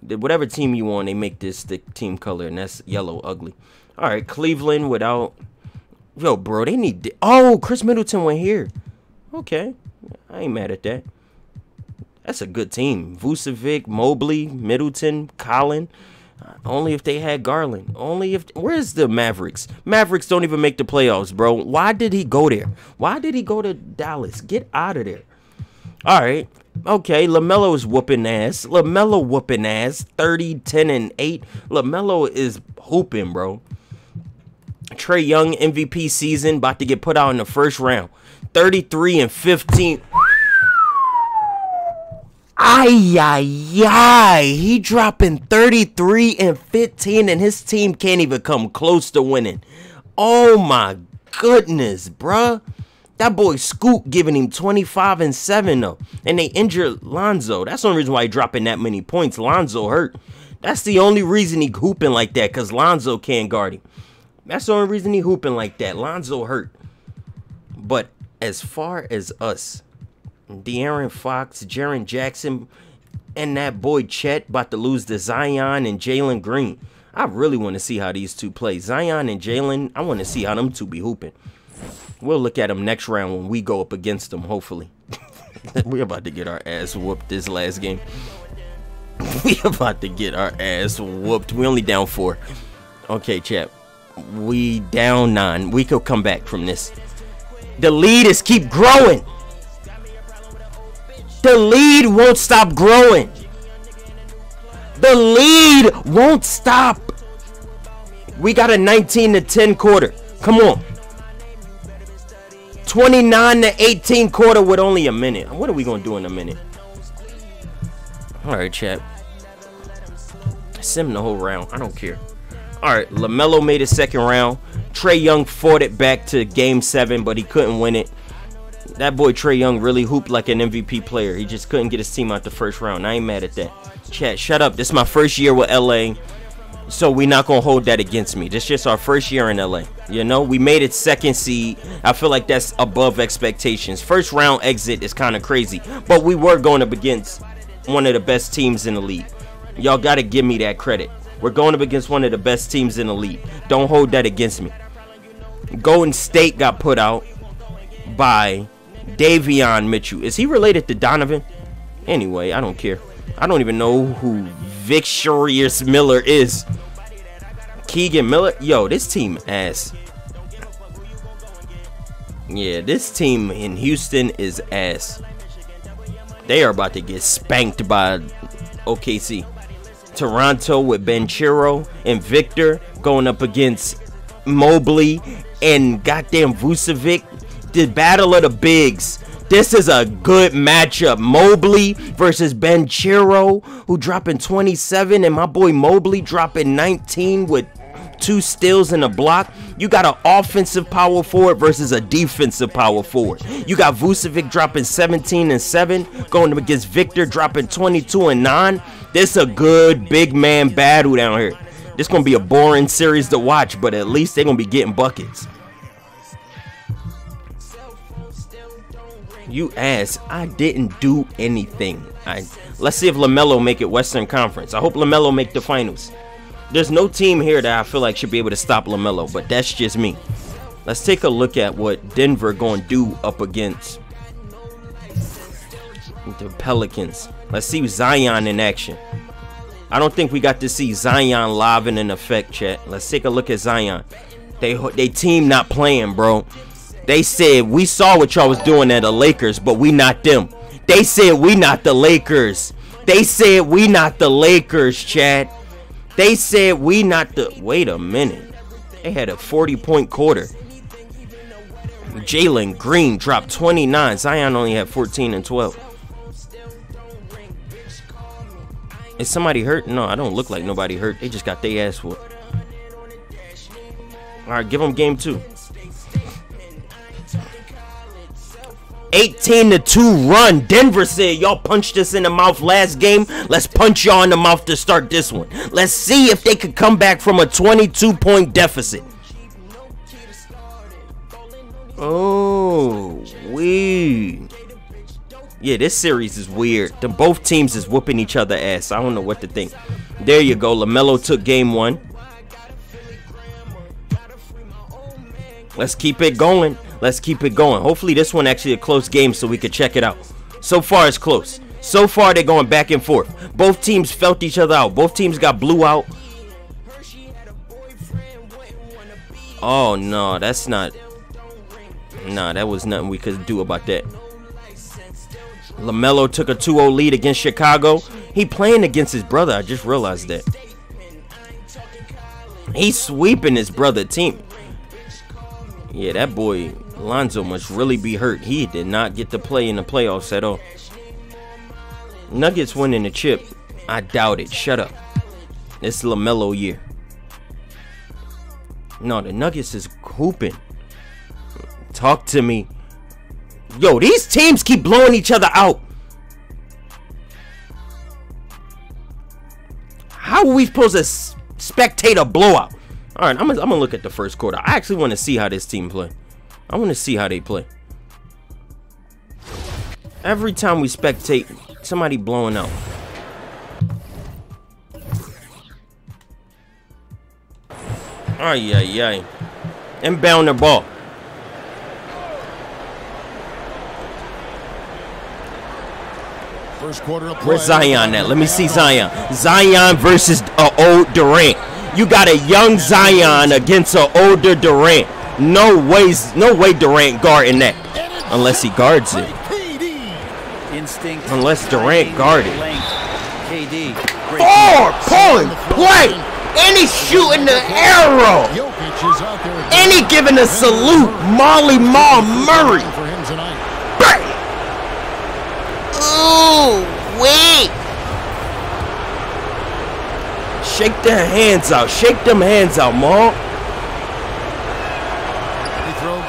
Whatever team you on, they make this the team color, and that's yellow ugly. All right, Cleveland without. Yo, bro, they need. Oh, Khris Middleton went here. Okay, I ain't mad at that. That's a good team. Vucevic, Mobley, Middleton, Collin. Only if they had Garland. Only if where's the Mavericks? Mavericks don't even make the playoffs, bro. Why did he go there? Why did he go to Dallas? Get out of there. All right. Okay, LaMelo is whooping ass. LaMelo whooping ass. 30, 10, and 8. LaMelo is hooping, bro. Trae Young MVP season about to get put out in the first round. 33 and 15. Ay, ay, ay. He dropping 33 and 15, and his team can't even come close to winning. Oh, my goodness, bruh. That boy Scoop giving him 25 and 7, though. And they injured Lonzo. That's the only reason why he dropping that many points. Lonzo hurt. That's the only reason he hooping like that, because Lonzo can't guard him. That's the only reason he hooping like that. Lonzo hurt. But as far as us, De'Aaron Fox, Jaren Jackson, and that boy Chet about to lose to Zion and Jalen Green. I really want to see how these two play. Zion and Jalen, I want to see how them two be hooping. We'll look at them next round when we go up against them, hopefully. We're about to get our ass whooped this last game. we about to get our ass whooped. We only down four. Okay, chat. We down nine. We could come back from this. The lead is keep growing. The lead won't stop growing. The lead won't stop. We got a 19 to 10 quarter. Come on. 29 to 18 quarter with only a minute. What are we going to do in a minute? All right, chat. Sim the whole round. I don't care. All right, LaMelo made his second round. Trae Young fought it back to game seven, but he couldn't win it. That boy Trae Young really hooped like an MVP player. He just couldn't get his team out the first round. I ain't mad at that. Chat, shut up. This is my first year with LA. So we not gonna hold that against me. This just our first year in LA. You know, we made it second seed. I feel like that's above expectations. First round exit is kind of crazy, but we were going up against one of the best teams in the league. Y'all gotta give me that credit. We're going up against one of the best teams in the league. Don't hold that against me. Golden State got put out by Davion Mitchell. Is he related to Donovan? Anyway, I don't care. I don't even know who Victorious Miller is. Keegan Miller. Yo, this team ass. Yeah, this team in Houston is ass. They are about to get spanked by OKC. Toronto with Banchero and Victor going up against Mobley and goddamn Vucevic. The battle of the bigs. This is a good matchup. Mobley versus Banchero, who dropping 27, and my boy Mobley dropping 19 with two steals and a block. You got an offensive power forward versus a defensive power forward. You got Vucevic dropping 17 and 7, going against Victor dropping 22 and 9. This is a good big man battle down here. This gonna be a boring series to watch, but at least they're gonna be getting buckets. You ass, I didn't do anything. I let's see if LaMelo make it Western Conference. I hope LaMelo make the finals. There's no team here that I feel like should be able to stop LaMelo, but that's just me. Let's take a look at what Denver going to do up against the Pelicans. Let's see Zion in action. I don't think we got to see Zion live in an effect, chat. Let's take a look at Zion. They they team not playing, bro. They said we saw what y'all was doing at the Lakers, but we not them. They said we not the Lakers. They said we not the Lakers, Chad. They said we not the. Wait a minute. They had a 40 point quarter. Jalen Green dropped 29. Zion only had 14 and 12. Is somebody hurt? No, I don't look like nobody hurt. They just got their ass whooped. All right, give them game two. 18 to 2 run. Denver said y'all punched us in the mouth last game. Let's punch y'all in the mouth to start this one. Let's see if they could come back from a 22 point deficit. Oh, we. Yeah, this series is weird. The both teams is whooping each other ass. I don't know what to think. There you go. LaMelo took game one. Let's keep it going. Let's keep it going. Hopefully this one actually a close game so we could check it out. So far it's close. So far they're going back and forth. Both teams felt each other out. Both teams got blew out. Oh no, that's not. Nah, that was nothing we could do about that. LaMelo took a 2-0 lead against Chicago. He playing against his brother. I just realized that. He's sweeping his brother team. Yeah, that boy Lonzo must really be hurt. He did not get to play in the playoffs at all. Nuggets winning the chip. I doubt it. Shut up. It's LaMelo year. No, the Nuggets is hooping. Talk to me. Yo, these teams keep blowing each other out. How are we supposed to spectate a blowout? All right, I'm gonna, I'm gonna look at the first quarter. I actually want to see how this team play. I want to see how they play. Every time we spectate, somebody blowing out. Ay, ay, ay. Inbound the ball. First quarter of. Where's Zion at? Let me see Zion. Zion versus uh, old Durant. You got a young Zion against an older Durant. No ways, no way Durant guarding that. Unless he guards it. Instinct. Unless Durant guarded. Length. KD. Great Four point play. And he's shooting the arrow. Jokic is. And he giving a salute. Molly Ma Murray. For him tonight. Bang. Ooh, wait. Shake their hands out. Shake them hands out, Ma.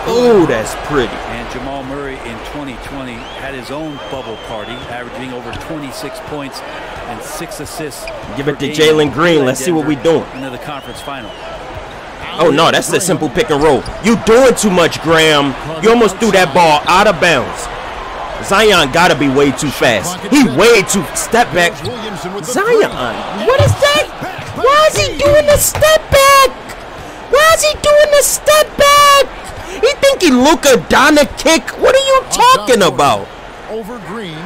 Ooh, that's pretty. And Jamal Murray in 2020 had his own bubble party, averaging over 26 points and six assists. Give it to. Jalen Green. Let's see what we Denver doing. Into the conference final. Oh no, that's a simple pick and roll. You doing too much, Graham. You almost threw that ball out of bounds. Zion gotta be way too fast. He way too step back. The Zion, what is that? Why is he doing the step back? Why is he doing the step back? He think he Luka Donna kick? What are you talking about? Over Green.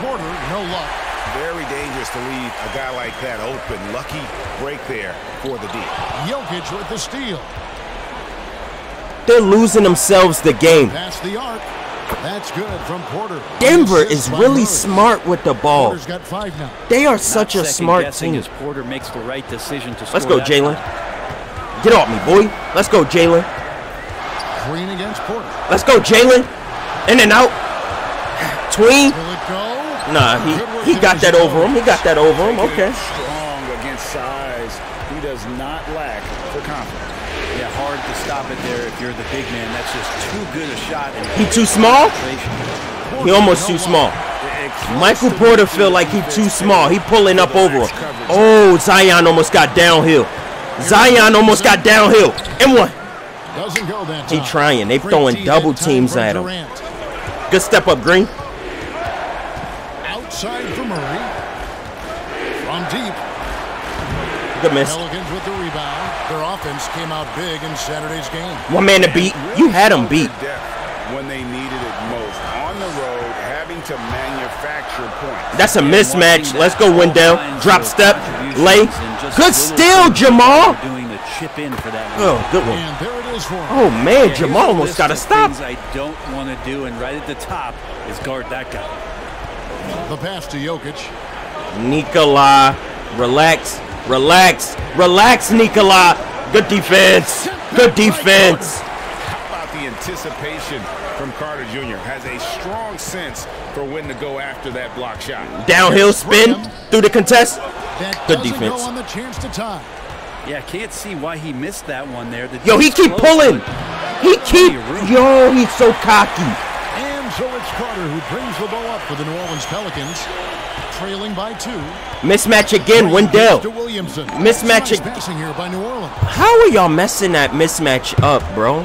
Porter, no luck. Very dangerous to leave a guy like that open. Lucky break there for the D. Jokic with the steal. They're losing themselves the game. Past the arc. That's good from Porter. Denver is really Murray. smart with the ball. Got five now. They are Not such a smart team. As Porter makes the right decision to Let's go, that Jalen. Get off me, boy. Let's go, Jalen. Green against Porter. Let's go, Jalen. In and out. Tween. Will it go? Nah, he he got that over him. He got that over him. Okay. Strong against size. He does not lack for confidence. Yeah, hard to stop it there if you're the big man. That's just too good a shot. He too small? He almost too small. Michael Porter feel like he too small. He pulling up over him. Oh, Zion almost got downhill. Zion almost got downhill. And one. Doesn't go that He trying. They Great throwing double teams at him. Durant. Good step up, Green. Outside for Murray. From deep. Good miss. Pelicans with the rebound. Their offense came out big in Saturday's game. One man to beat. You had him beat. When they needed it most. On the road, having to manufacture points. That's a mismatch. Let's go, all Wendell. Drop step. contributions Lay. Good steal, Jamal. Doing the chip in for that. Oh, good one. And there it is for him. Oh, man. Yeah, Jamal almost got to of stop. Things I don't want to do, and right at the top is guard that guy. The pass to Jokic. Nikola, relax, relax, relax, Nikola. Good defense. Good defense. How about the anticipation from Carter Jr. Has a strong sense for when to go after that block shot. Downhill spin through the contest. That Good defense. go on the chance to tie. Yeah, I can't see why he missed that one there. The Yo, he keep close, pulling. He keep. Plenty of room. Yo, he's so cocky. And so it's Carter who brings the ball up for the New Orleans Pelicans, trailing by two. Mismatch again, Wendell. To Williamson. Mismatch Nice passing here by New Orleans. How are y'all messing that mismatch up, bro?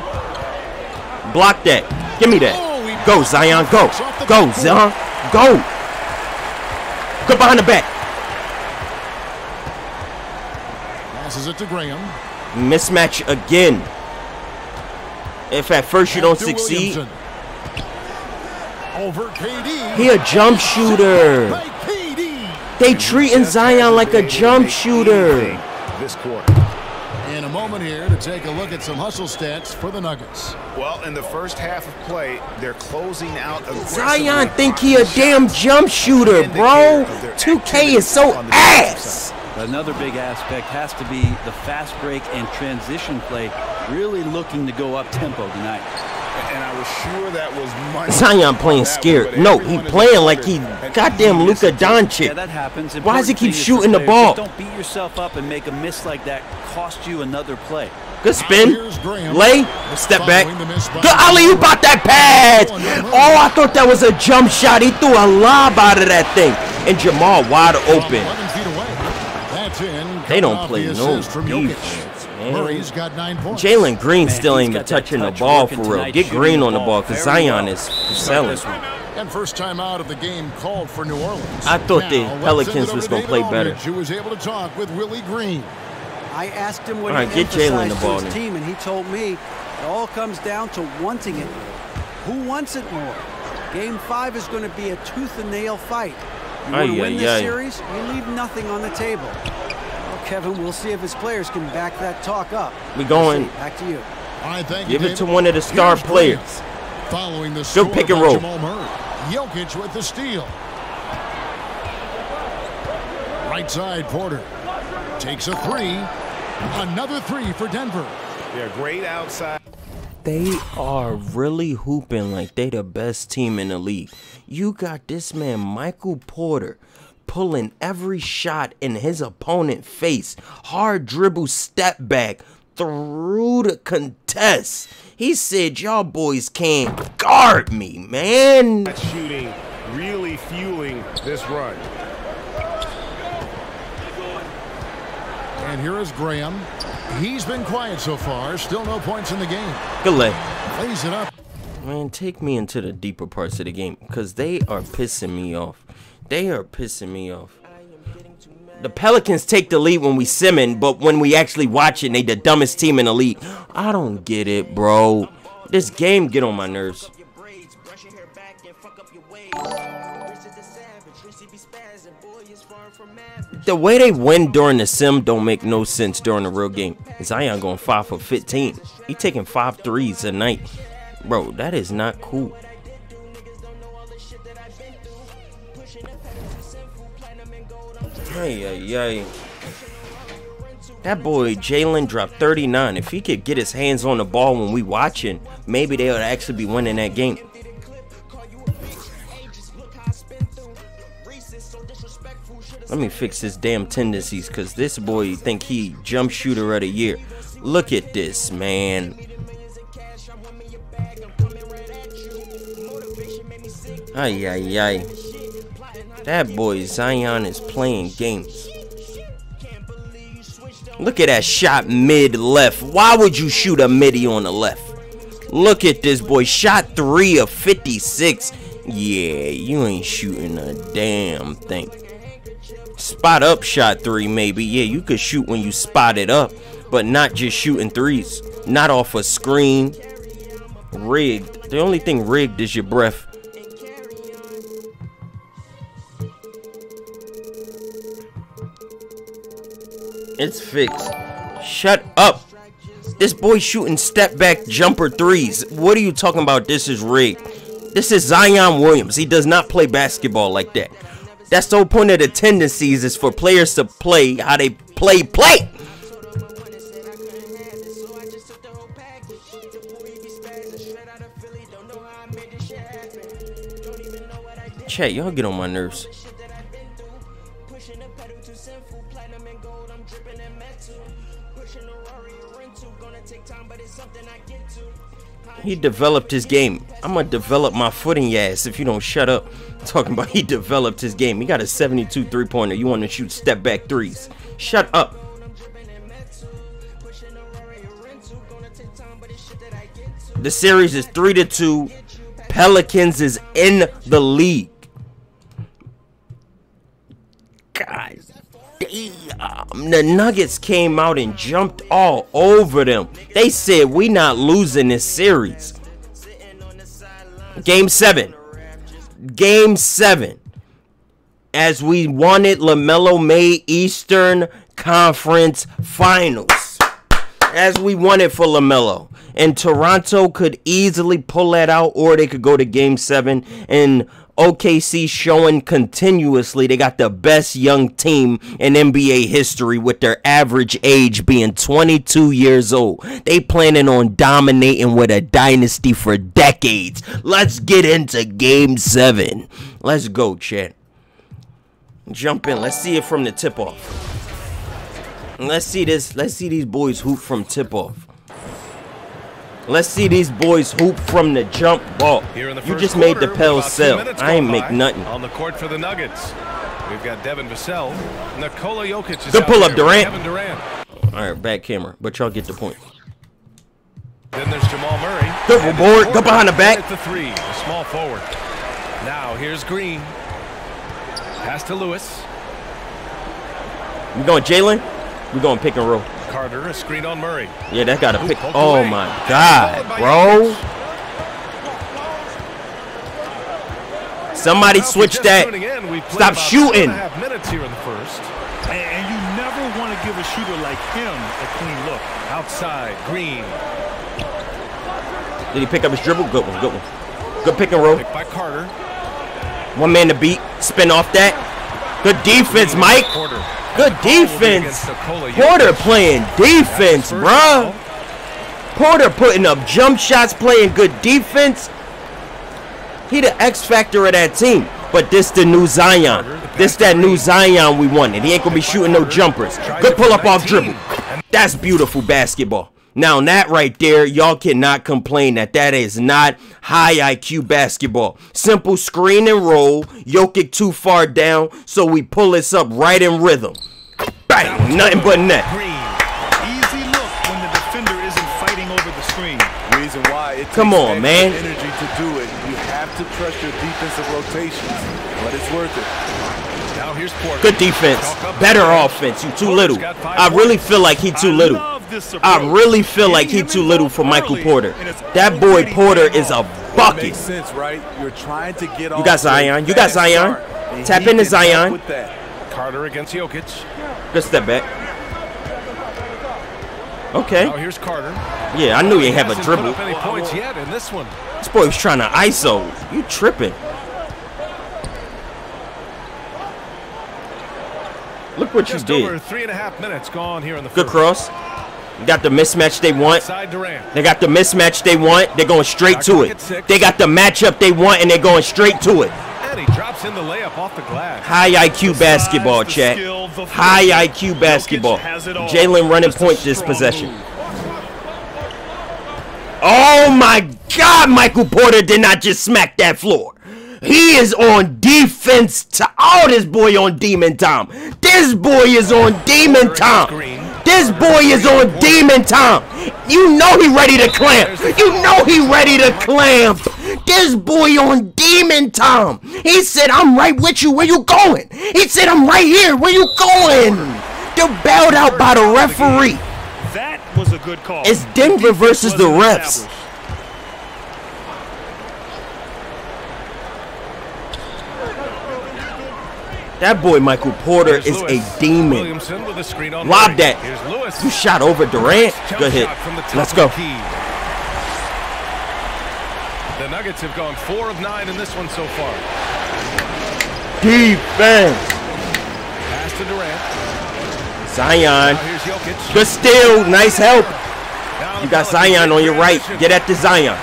Block that. Give me that. Oh, go, Zion. Go. Go, Zion. Go. Go behind the back. Passes it to Graham. Mismatch again. If at first you don't To succeed, Williamson. Over KD. he a jump shooter. KD. They treating Zion like a jump shooter. This quarter. In a moment here to take a look at some hustle stats for the Nuggets. Well, in the first half of play, they're closing out Zion think he a damn jump shooter, bro. 2K is so ass. Another big aspect has to be the fast break and transition play, really looking to go up tempo tonight. And I was sure that was money. Zion playing scared. No, he playing like he goddamn Luka Yeah, Doncic. that happens. Why does he keep shooting the ball? just Don't beat yourself up and make a miss like that cost you another play. Good spin. Here's Lay. Step back. Following the miss by- Good alley oop out that pass. Oh, I thought that was a jump shot. He threw a lob out of that thing. And Jamal wide open. 11 feet away. That's in. They don't play the no assist from Jokic. defense. Murray's got nine points. Jalen Green Man, still ain't even got that touching the ball for real. Get Green on the ball ball because very Zion well. is Start selling. this one. And first time out of the game called for New Orleans. I thought the Now, let's Pelicans send it over was to gonna David play better. Aldridge, Who was able to talk with Willie Green. I asked him what All right, he get Jalen the emphasized ball to his then. team, and he told me it all comes down to wanting it. Who wants it more? Game five is going to be a tooth and nail fight. You want Ay, to win ay, this ay. series, you leave nothing on the table. Well, Kevin, we'll see if his players can back that talk up. We We'll going- see. Back to you. All right, thank you, Give it to one of the star Here's players. Graham. Following the Good pick and by roll. Jamal Murray. Jokic with the steal. Right side, Porter. Takes a three. Another three for Denver. They're great outside. They are really hooping like they the best team in the league. You got this man Michael Porter pulling every shot in his opponent face. Hard dribble step back through the contest. He said y'all boys can't guard me, man. That shooting really fueling this run. And here is Graham. He's been quiet so far. Still no points in the game. Good lay. Lays it up. Man, take me into the deeper parts of the game because they are pissing me off. They are pissing me off. The Pelicans take the lead when we simming, but when we actually watch it, they the dumbest team in the league. I don't get it, bro. This game get on my nerves. The way they win during the sim don't make no sense during the real game. Zion going 5 for 15. He taking five threes a night. Bro, that is not cool. Ay, ay, ay. That boy Jalen dropped 39. If he could get his hands on the ball when we watching, maybe they would actually be winning that game. Let me fix his damn tendencies because this boy think he jump shooter of the year. Look at this, man. Ay, ay, ay. That boy Zion is playing games. Look at that shot mid left. Why would you shoot a midi on the left? Look at this boy. Shot three of 56. Yeah, you ain't shooting a damn thing. Spot up shot three, maybe. Yeah, you could shoot when you spot it up, but not just shooting threes. Not off a screen. Rigged. The only thing rigged is your breath. It's fixed. Shut up. This boy shooting step back jumper threes. What are you talking about? This is rigged. This is Zion Williams. He does not play basketball like that. That's the whole point of the tendencies is for players to play how they play play. Chat, y'all get on my nerves. He developed his game. I'm gonna develop my footing ass if you don't shut up. Talking about he developed his game. He got a 72 three pointer. You want to shoot step back threes. Shut up. The series is three to two. Pelicans is in the league. Guys, damn. Um, the Nuggets came out and jumped all over them. They said we not losing this series. Game seven. Game seven. As we wanted LaMelo May Eastern Conference Finals. As we wanted for LaMelo. And Toronto could easily pull that out, or they could go to game seven. And OKC showing continuously they got the best young team in NBA history with their average age being 22 years old. They planning on dominating with a dynasty for decades. Let's get into game 7. Let's go, chat. Jump in. Let's see it from the tip off. Let's see this. Let's see these boys hoop from tip off. Let's see these boys hoop from the jump ball. Here in the You just made the quarter, Pels sell. I ain't make nothing. On the court for the Nuggets. We've got Devin Vassell. Nikola Jokic is Good pull up, Durant. Durant. All right, back camera, but y'all get the point. Then there's Jamal Murray. Good board. Go behind the back. The three, the small forward. Now here's Green. Pass to Lewis. We going Jalen? We going pick and roll. Carter, a screen on Murray. Yeah, that got a pick. Oh away. my God, bro! Somebody Now, switch that. in, Stop shooting. Two and a half minutes here in the first. And, and you never want to give a shooter like him a clean look. Outside, Green. Did he pick up his dribble? Good one, good one. Good pick and roll. Picked by Carter. One man to beat. Spin off that. Good defense, Mike. Good defense. Porter playing defense, bruh. Porter putting up jump shots, playing good defense. He the X factor of that team. But this the new Zion. This that new Zion we wanted. He ain't gonna be shooting no jumpers. Good pull up off dribble. That's beautiful basketball. Now that right there, y'all cannot complain that that is not high IQ basketball. Simple screen and roll. Jokic too far down, so we pull this up right in rhythm. Bang, nothing but net. Green. Easy look when the defender isn't fighting over the screen. Reason why it Come on, man. energy to do it. You have to trust your defensive rotations, but it's worth it. Now here's Porter. Good defense. Better offense. You too little. I really feel like he too little. Love this I really feel like he too little for Michael Porter. That boy Porter is a off. bucket. Sense, right? You're trying to get You got Zion. You got Zion. Tap into Zion. With that. Carter against Jokic. Good step back. Okay. Now here's Carter. Yeah, I knew he have a dribble. Any points yet in this one. This boy was trying to ISO. You tripping. Look what you Just over did. three and a half minutes gone here in the Good first. cross. Got the mismatch they want. They got the mismatch they want. They're going straight to it. They got the matchup they want, and they're going straight to it. And he drops in the layup off the glass. High IQ basketball, chat. High. IQ basketball. Jokic has it all. Jalen running point this possession. Oh my God, Michael Porter did not just smack that floor. He is on defense. To oh, this boy on demon time. This boy is on demon time. This boy is on demon time. You know he ready to clamp. You know he ready to clamp. This boy on demon time. He said, "I'm right with you. Where you going?" He said, "I'm right here. Where you going?" They're bailed out by the referee. That was a good call. It's Denver versus the refs. That boy Michael Porter Here's is Lewis. a demon. Williamson with a screen on Lob that. You shot over Durant. Good hit. shot from the top Let's go. the. Nuggets have gone four of nine in this one so far. Defense. Pass to Durant. Zion. Good steal. Nice help. You got Zion on your right. Get at the Zion.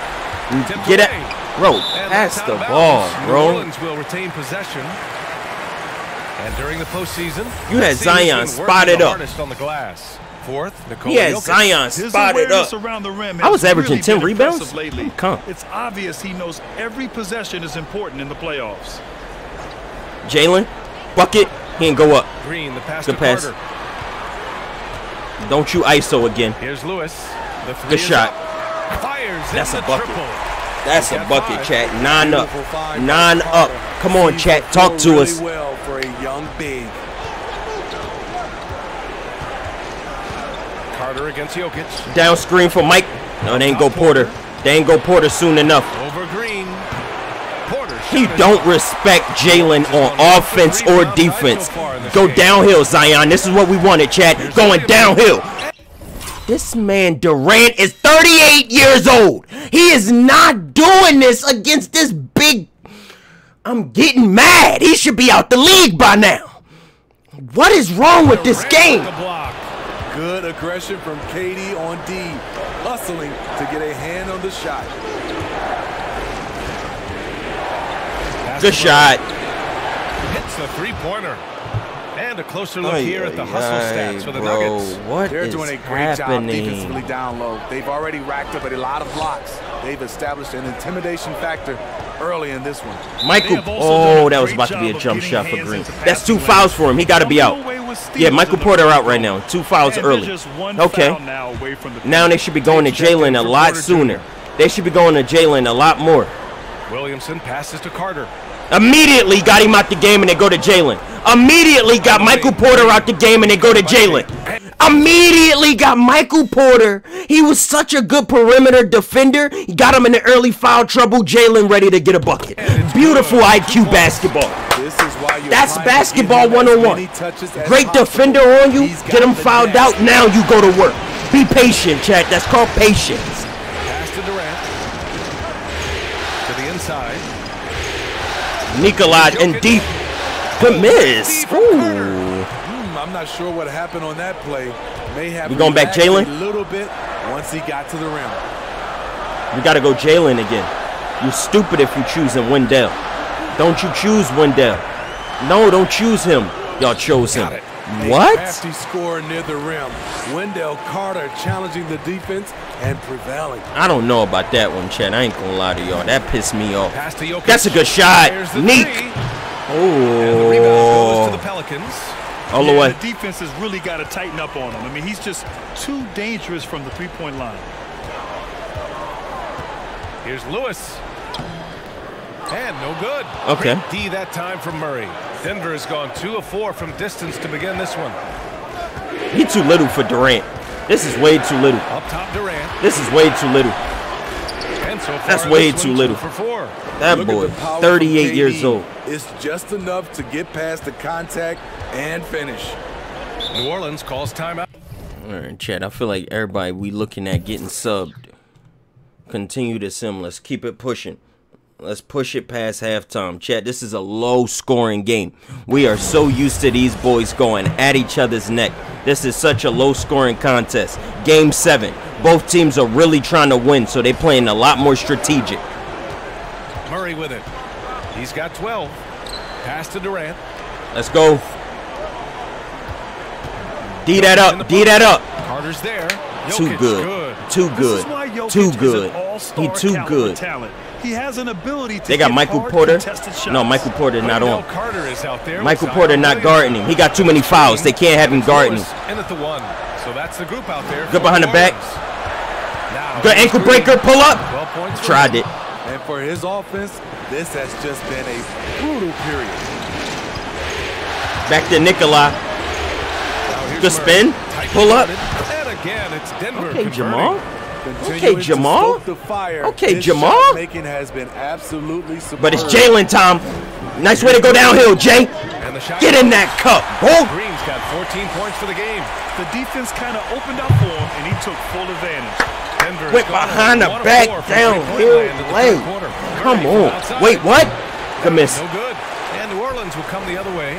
Get at. Bro, Pass the ball, bro. New Orleans will retain possession. And during the postseason, You had let's see who's Zion been spotted up. on the glass. Fourth, Nicole He had Jokic. Zion spotted up. around the rim I was averaging really 10 rebounds. impressive lately. Come. It's obvious he knows every possession is important in the playoffs. Jalen, bucket. He ain't go up. Green, the pass Good pass. Carter. Don't you ISO again. Here's Lewis. The three Good shot. Fires That's a bucket. triple. That's a bucket, five. chat. Nine up. Beautiful find Nine up. Come on, Sees chat. Talk to really us. Well for a young big. Carter against Jokic. Down screen for Mike. No, they ain't go Porter. They ain't go Porter soon enough. Over Green. Porter. He don't respect Jalen on offense or defense. Go downhill, Zion. This is what we wanted, Chad. Going downhill. This man Durant is 38 years old. He is not doing this against this big. I'm getting mad. He should be out the league by now. What is wrong with this game? with block. Good aggression from KD on D, hustling to get a hand on the shot. Pass Good shot. Murray. Hits the three-pointer. And a closer look Ay, here at the ay, hustle ay, stats for the bro. Nuggets. What They're is doing a great job happening? defensively down low. They've already racked up a lot of blocks. They've established an intimidation factor early in this one. Michael. They have also oh, done Oh, that was about to be a jump shot for Green. That's two passing fouls for him. He got to be out. go away with steals Yeah, Michael Porter out right now. Two fouls early. Okay. now away from the Now they should be going to Jalen a lot sooner. They should be going to Jalen a lot more. Williamson passes to Carter. Immediately got him out the game and they go to Jalen. Immediately got Michael Porter out the game and they go to Jalen. Immediately got Michael Porter. He was such a good perimeter defender. He got him in the early foul trouble. Jalen ready to get a bucket. Beautiful IQ basketball. This is why you're That's basketball give him as 101. many touches as Great defender on you. Get him fouled out. Now you go to work. Be patient, Chad. That's called patience. Pass to Durant. To the inside. Nikolai and deep. Good miss. Ooh. Hmm, I'm not sure what happened on that play. May have We going back, Jalen? A little bit once he got to the rim. We gotta go Jalen again. You're stupid if you choose choosing Wendell. Don't you choose Wendell. No, don't choose him. Y'all chose him. It. A What? crafty score near the rim. Wendell Carter challenging the defense and prevailing. I don't know about that one, Chad. I ain't gonna lie to y'all. That pissed me off. Pass to That's a good shot. There's the Neek. three. Oh. And the goes to the Oh. Pelicans. All the Yeah, way. The defense has really got to tighten up on him. I mean, he's just too dangerous from the three-point line. Here's Lewis. And no good. Okay. Great D that time from Murray. Denver has gone two of four from distance to begin this one. He too little for Durant. This is way too little. Up top Durant. This is way too little. And so far That's way too little. For four. That Look boy, 38 years old. It's just enough to get past the contact and finish. New Orleans calls timeout. All right, Chad. I feel like everybody we looking at getting subbed. Continue to sim. Let's keep it pushing. Let's push it past halftime. Chad, this is a low scoring game. We are so used to these boys going at each other's neck. This is such a low scoring contest. Game seven. Both teams are really trying to win, so they're playing a lot more strategic. Murray with it. He's got 12. Pass to Durant. Let's go. D that up. D that up. Carter's there. Too Jokic good. Too good. is why Jokic Too good. He too good. Talent. He has an ability to They got Michael Porter. No, Michael Porter not on. Carter is out there. Michael Porter not guarding him. He got too many fouls. They can't have him guarding him. Lewis In at the one. So that's the group out there. Good behind the back. Orleans. Good ankle breaker. Pull up. 12 points. for Tried it. And for his offense, this has just been a brutal period. Back to Nikolai. Now Good spin. Pull up. And again, it's Denver. Okay, converting. Jamal. Continuing to Jamal. The fire. Okay, His Jamal. Making has been absolutely superb. But it's Jalen time. Nice way to go downhill, Jay. And the shot Get in that cup. Boom. Green's got 14 points for the game. The defense kind of opened up for him, and he took full advantage. Denver Went behind the back downhill three-point land in the lane. Come on. outside. Wait, what? Good miss. No good. And New Orleans will come the other way.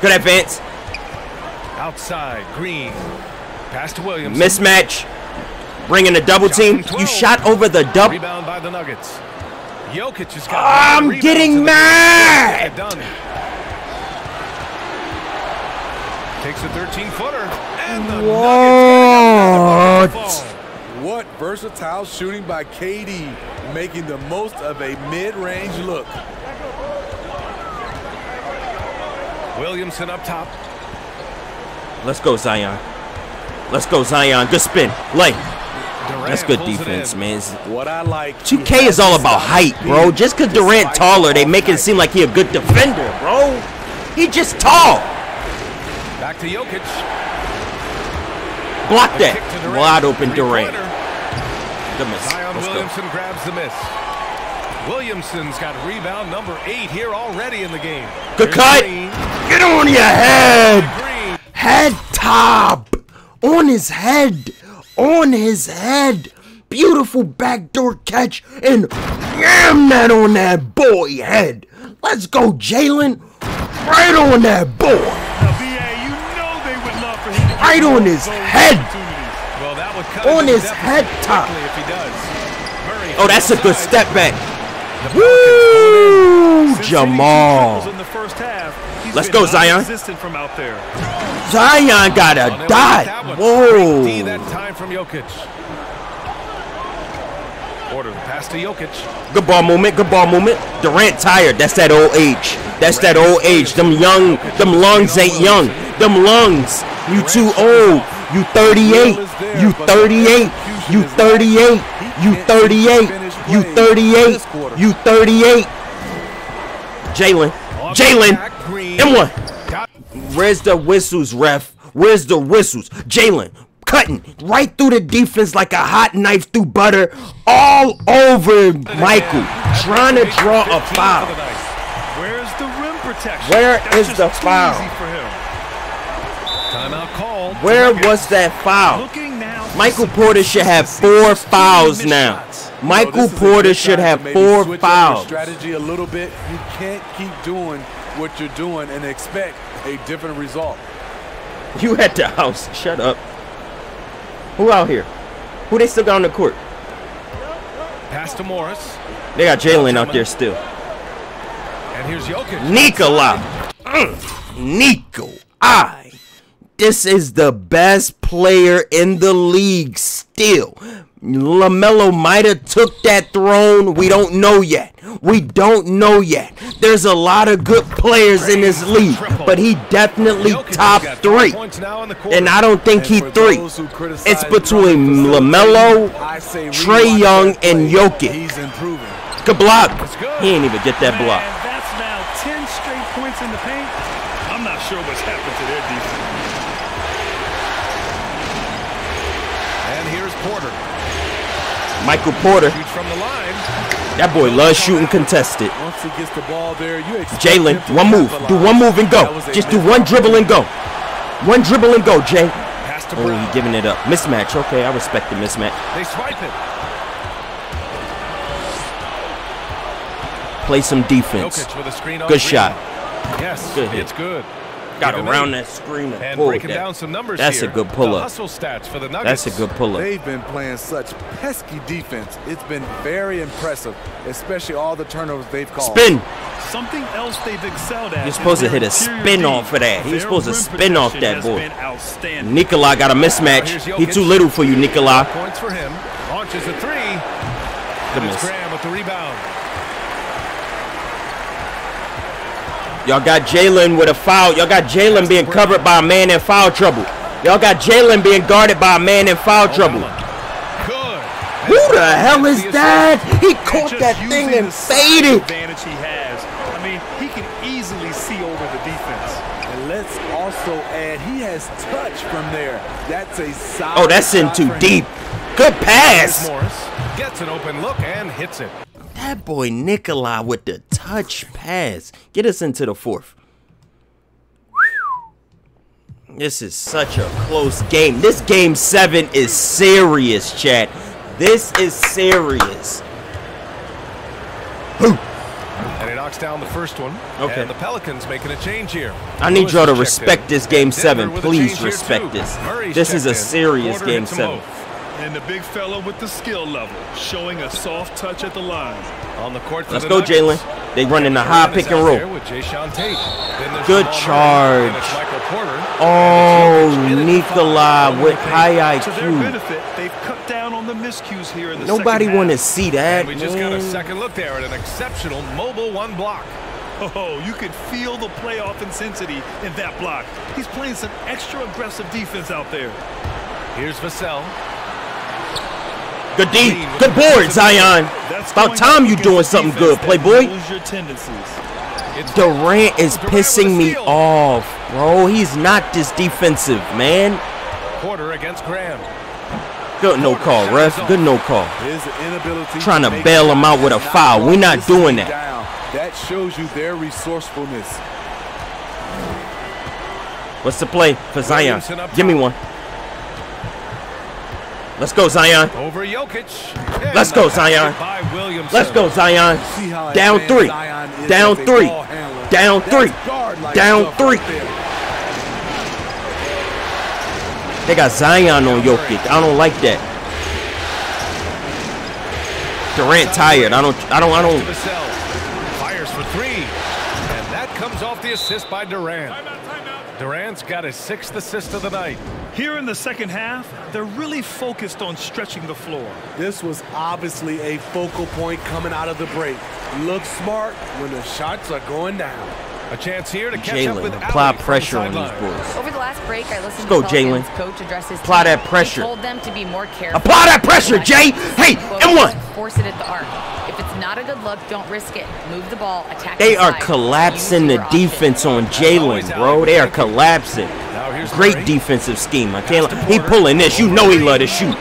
Good advance. Outside, Green. Pass to Williams. Mismatch. Bringing a double team. You shot over the double. Rebound by the Nuggets. Jokic has got. I'm getting in the game. mad. Get it. Takes a 13 footer. And the What? Nuggets get it done. Fall. What versatile shooting by KD, making the most of a mid-range look. Williamson up top. Let's go, Zion. Let's go, Zion. Good spin. Lay. That's good defense, man. It's- What I like. 2K is all about height, bro. Just because Durant taller, they make it seem like he a good defender, bro. He just tall. Back to Jokic. Block The to that. Wide open Durant. Three-pointer. Miss. Zion Let's go. Williamson grabs the miss. Williamson's got rebound number eight here already in the game. Good Here's cut. Green. Get on your head. Green. Head top. On his head. On his head. Beautiful backdoor catch and yam that on that boy head. Let's go, Jalen. Right on that boy. Now, BA, you know they would love for him to get Right on his head. Well, that would cut On his head top. quickly if he does. Murray Oh, that's a good step back. The Pelicans pull it Woo, Since hitting two Jamal. triples in the first half, he's Let's go, Zion. Non-existent from out there. Zion got a dot. went that one. Great D Whoa. that time from Jokic. Order the pass to Jokic. Good ball movement. Good ball movement. Durant tired. That's that old age. That's that old age. Them young, them lungs ain't young. Them lungs. You too old. You 38. You 38. You 38. You 38. You 38. You 38. Jalen. Jalen. M1. Where's the whistles, ref? Where's the whistles? Jalen cutting right through the defense like a hot knife through butter, all over Michael, trying to draw a foul. Where's the rim protection? Where is the foul? easy for him. Timeout called. Where was that foul? Looking now for Michael Porter should have four fouls now. Oh, Michael Porter should have four fouls. strategy a little bit. You can't keep doing what you're doing and expect a different result. You at the house. Shut up. Who out here? Who they still got on the court? Pass to Morris. They got Jalen out there still. And here's Jokic. Nikola. Mm. Nico. I. This is the best player in the league still. LaMelo might have took that throne. We don't know yet. We don't know yet. There's a lot of good players in this league, but he definitely top three. points now in the quarter. And I don't think he three. those who criticize It's between LaMelo, Trae Young, and. Jokic. Good block. He ain't even get that block. That's now 10 straight points in the paint. I'm not sure what's happened to their defense. And here's Porter. Michael Porter. From the line. That boy loves shooting contested. Once he gets the ball there, you expect Jalen, one move. Do one move and go. Just do one dribble and go. One dribble and go, Jay. Oh, he giving it up. Mismatch. Okay, I respect the mismatch. They swipe it. Play some defense. Jokic with a screen on Good shot. Yes, Good hit. it's good. Got around that screen and, And pulled breaking that. down some numbers That's here. a good pull-up. hustle stats for the Nuggets. That's a good pull up. They've been playing such pesky defense. It's been very impressive, especially all the turnovers they've called. Spin. Something else they've excelled at. You're supposed to hit a spin off for that. He was Their supposed to spin off that has boy. been outstanding. Nikolai got a mismatch. Here's He too little for you, Nikolai. Points for him. Launches a three. Good And it's miss. Graham with the rebound. Y'all got Jalen with a foul. Y'all got Jalen being covered by a man in foul trouble. Y'all got Jalen being guarded by a man in foul trouble. Who the hell is that? He caught that thing and the size faded. advantage he has. I mean, he can easily see over the defense. And let's also add, he has touch from there. That's a solid Oh, that's in too deep. Good pass. Morris. Gets an open look and hits it. That boy Nikolai with the touch pass. Get us into the fourth. This is such a close game. This game seven is serious, chat. This is serious. And he knocks down the first one. Okay. And the Pelicans making a change here. I need y'all to respect in. this game seven. Denver with a Please respect this. Murray's This is a serious game seven. both. And the big fella with the skill level, showing a soft touch at the line. On the court Let's the go. Jalen. They running the high pick and roll. there With Jayshawn Tate. Good charge. and it's Michael Porter. Oh, And it's Jokic in at Nikolai with high To their IQ. benefit, they've cut down on the miscues here in the Nobody want to see that, And we just got a second look there at an exceptional mobile one block. Oh, you could feel the playoff intensity in that block. He's playing some extra aggressive defense out there. Here's Vassell. Good D. Good board, Zion. It's About time you doing something good, Playboy. knows your tendencies. It's Durant is Durant with a pissing me off, bro. He's not this defensive, man. Porter against Graham. Good no call, ref. Good no call. Trying to bail him out with a foul. We're not doing that. That shows you their resourcefulness. What's the play for Zion? Give me one. Let's go, Zion. Over Jokic. Let's go, Zion. Let's go, Zion. Down three. Down three. Down three. Down three. They got Zion on Jokic. I don't like that. Durant tired. I don't. I don't. I don't. Fires for three. And that comes off the assist by Durant. Durant's got his sixth assist of the night. Here in the second half, they're really focused on stretching the floor. This was obviously a focal point coming out of the break. Look smart when the shots are going down. A chance here to catch up with Jalen, apply Allie from pressure the on these boys. Over the last break, I listened Let's go, to Pelicans Jalen. coach address his Apply team. that pressure. He told them to be more careful. Apply that pressure, Like, Jay. Hey, quote, and one. Force it at the arc. If it's not a good look, don't risk it. Move the ball, attack They are collapsing the defense on Jalen, bro. They are collapsing. Great defensive scheme. I can't. He pulling this. You know he love to shoot.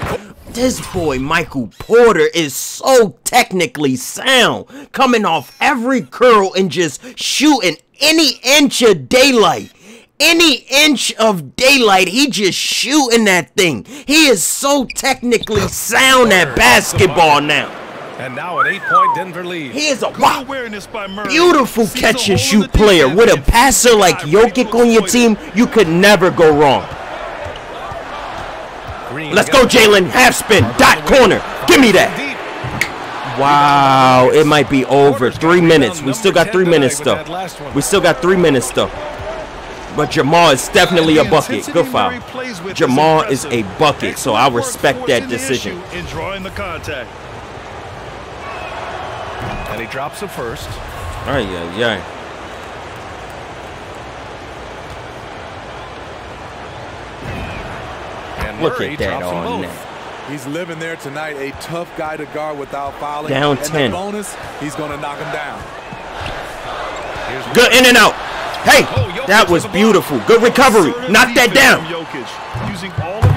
This boy Michael Porter is so technically sound, coming off every curl and just shooting any inch of daylight. Any inch of daylight, he just shooting that thing. He is so technically sound at basketball now. And now an eight-point Denver lead. He is a wow, by beautiful Sees a catch and shoot player. With a passer like inside, Jokic on your team, you could never go wrong. Green Let's go, Jalen. Half spin, dot corner. Give me that. Wow, it might be over. Three minutes. We still got three minutes though. We still got three minutes though. But Jamal is definitely a bucket. Good foul. Murray plays with is Jamal is a bucket, so I respect that decision. issue drawing the contact. And he drops it first. All right, yeah, yeah. And Look Murray at that drops on both. that. He's living there tonight, a tough guy to guard without fouling. Down and 10. The bonus, he's going to knock him down. Here's Good in and out. Hey, oh, that was beautiful. Good recovery. Knock that down. Jokic, using all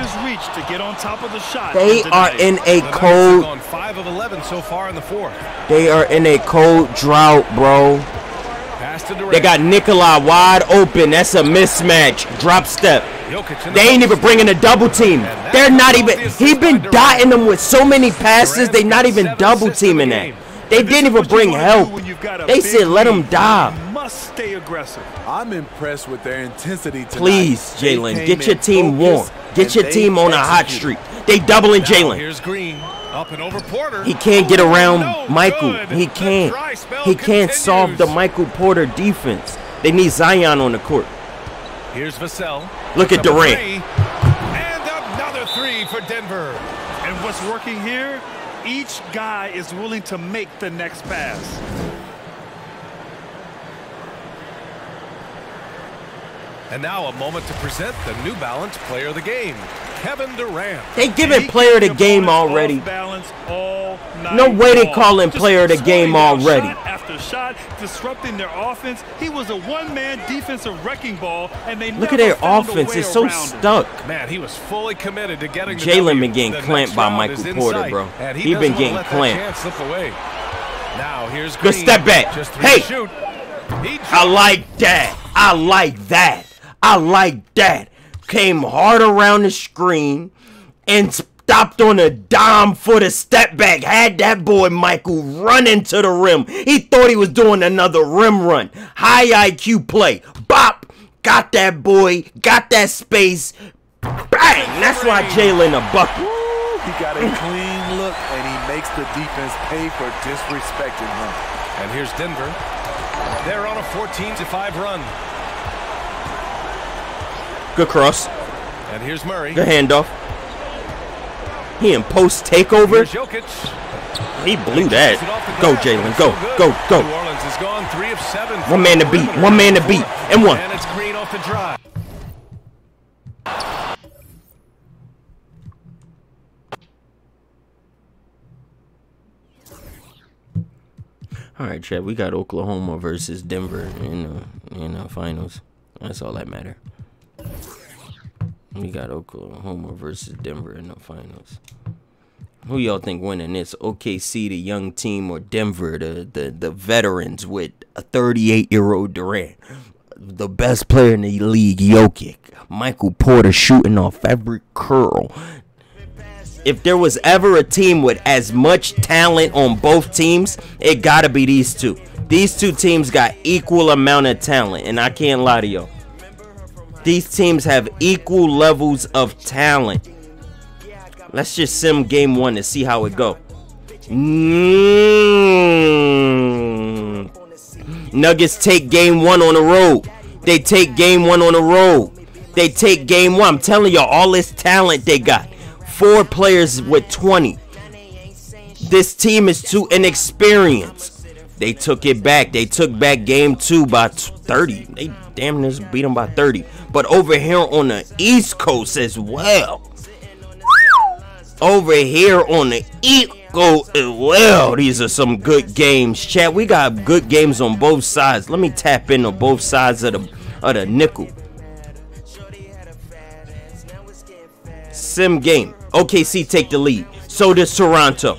to get on top of the shot. They are in a The Nuggets have cold. 5 of 11 so far in the fourth. They are in a cold drought, bro. Pass to Durant. They got Nikolai wide open. That's a mismatch. Drop step. Jokic in the They ain't even bringing a double team. They're not even. He been dotting them with so many passes. They not even double teaming that. They didn't even bring help. do when you've got a They said let them die. You must stay aggressive. I'm impressed with their intensity tonight. Please, They Jalen, get your team warm. Get your team on a hot streak. They doubling Now Jalen. Here's Green. Up and over Porter. He can't get around No Michael. good. He can't. dry spell He can't solve the. Michael Porter defense. They need Zion on the court. Here's Vassell. Look at Number Durant. three. And another three for Denver. And what's working here? Each guy is willing to make the next pass. And now a moment to present the New Balance Player of the Game, Kevin Durant. They giving player of the game already. balance all night No way they long. calling player of the game already. After shot, disrupting their offense. He was a one-man defensive wrecking ball, and they Look at their offense. It's so him. stuck. Man, he was fully committed to getting Jalen been getting clamped by Michael Porter, bro. He been getting clamped. Now here's Good step back. Just Hey. shoot. I like that. I like that. I like that. Came hard around the screen and stopped on a dime for the step back. Had that boy Michael run into the rim. He thought he was doing another rim run. High IQ play. Bop. Got that boy. Got that space. Bang. That's why Jalen a bucket. He got a clean look, and he makes the defense pay for disrespecting him. And here's Denver. They're on a 14 to 5 run. Good cross. And here's Murray. Good handoff. He in post takeover. He blew that. Go, Jalen. Go, go, go. Orleans is gone 3 of 7. One man to beat. One man to beat. And one. And it's Green off the drive. All right, Chad. We got Oklahoma versus Denver in the in the finals. That's all that matter. We got Oklahoma versus Denver in the finals. Who y'all think winning this? OKC, the young team, or Denver, the the, the veterans with a 38 year old Durant, the best player in the league, Jokic, Michael Porter shooting off every curl. If there was ever a team with as much talent on both teams, it gotta be these two. These two teams got equal amount of talent, and I can't lie to y'all. These teams have equal levels of talent. Let's just sim game one to see how it go. Mm. Nuggets take game one on the road. They take game one on the road. They take game one. I'm telling y'all, all this talent they got. Four players with 20. This team is too inexperienced. They took it back. They took back game two by 30. They damn near beat them by 30. But over here on the East Coast as well. Over here on the East Coast as well. These are some good games. Chat, we got good games on both sides. Let me tap into both sides of the of the nickel. Sim game. OKC take the lead. So does Toronto.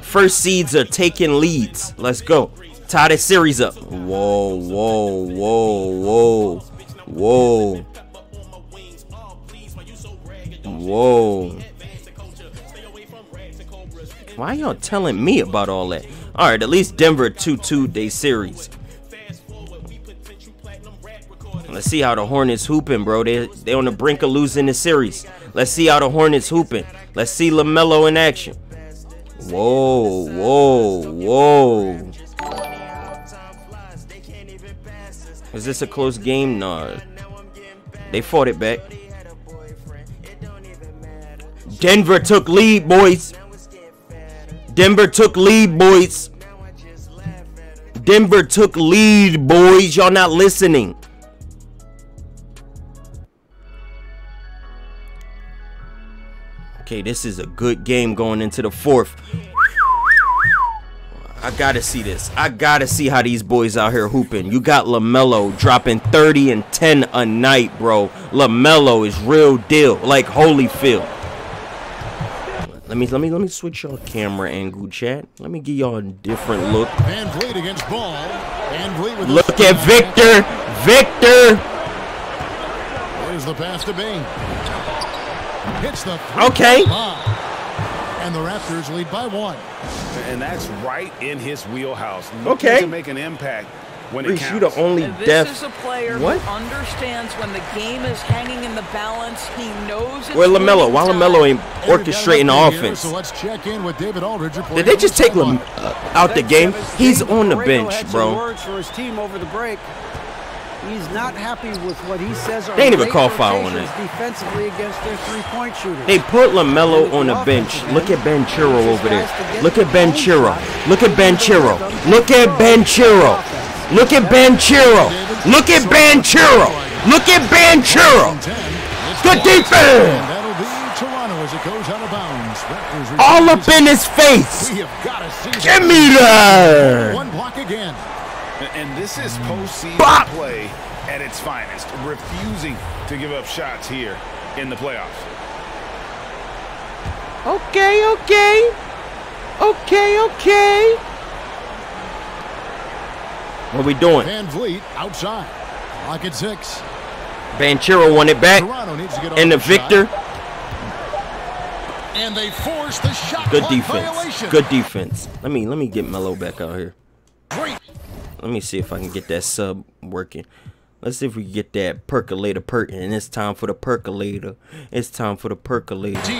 First seeds are taking leads. Let's go. Tie the series up. Whoa, whoa, whoa, whoa, whoa. Whoa. Why y'all telling me about all that? All right, at least Denver 2-2 day series. Let's see how the Hornets hooping, bro. They they on the brink of losing the series. Let's see how the Hornets hooping. Let's see LaMelo in action. Whoa, whoa, whoa. Is this a close game? No. They fought it back. Denver took lead, boys. Denver took lead, boys. Denver took lead, boys. Y'all not listening. Okay, this is a good game going into the fourth. I gotta see this. I gotta see how these boys out here hooping. You got LaMelo dropping 30 and 10 a night, bro. LaMelo is real deal, like Holyfield. Let me let me let me switch your camera angle, chat. Let me give y'all a different look. Van Vliet against Ball. VanVleet with Look at Victor. Victor. There's the pass to Bing. Hits the Okay. And the Raptors lead by one. And that's right in his wheelhouse. Looking Okay. To make an impact when it Reese, counts. you the only And this deaf. is a player What? who understands when the game is hanging in the balance. He knows it's Where LaMelo? losing Why time. LaMelo ain't orchestrating the Here, offense? So let's check in with David Aldridge. Did they just take Lam- uh, out the game? He's on the bench, bro. words for his team over the break. He's not happy with what he says are They ain't even call foul on rotations that. defensively against their three-point shooters. They put LaMelo on the bench. Look at Banchero over there. Look at Banchero. Look at Banchero. Look at Banchero. Look at Banchero. Look at Banchero. Look at Banchero. Good defense. That'll be Toronto as it goes out of bounds. Raptors All up in his face. We have got to see Give me that. One block again. And this is mm. postseason Bop. play at its finest, refusing to give up shots here in the playoffs. Okay, okay. Okay, okay. What are we doing? Van Vliet outside. Lock at six. Banchero won it back. Toronto needs to get And the off the shot. Victor. And they force the shot Good clock defense. violation. Good defense. Let me let me get Melo back out here. Great. Let me see if I can get that sub working. Let's see if we can get that percolator perking. And it's time for the percolator. It's time for the percolator. D.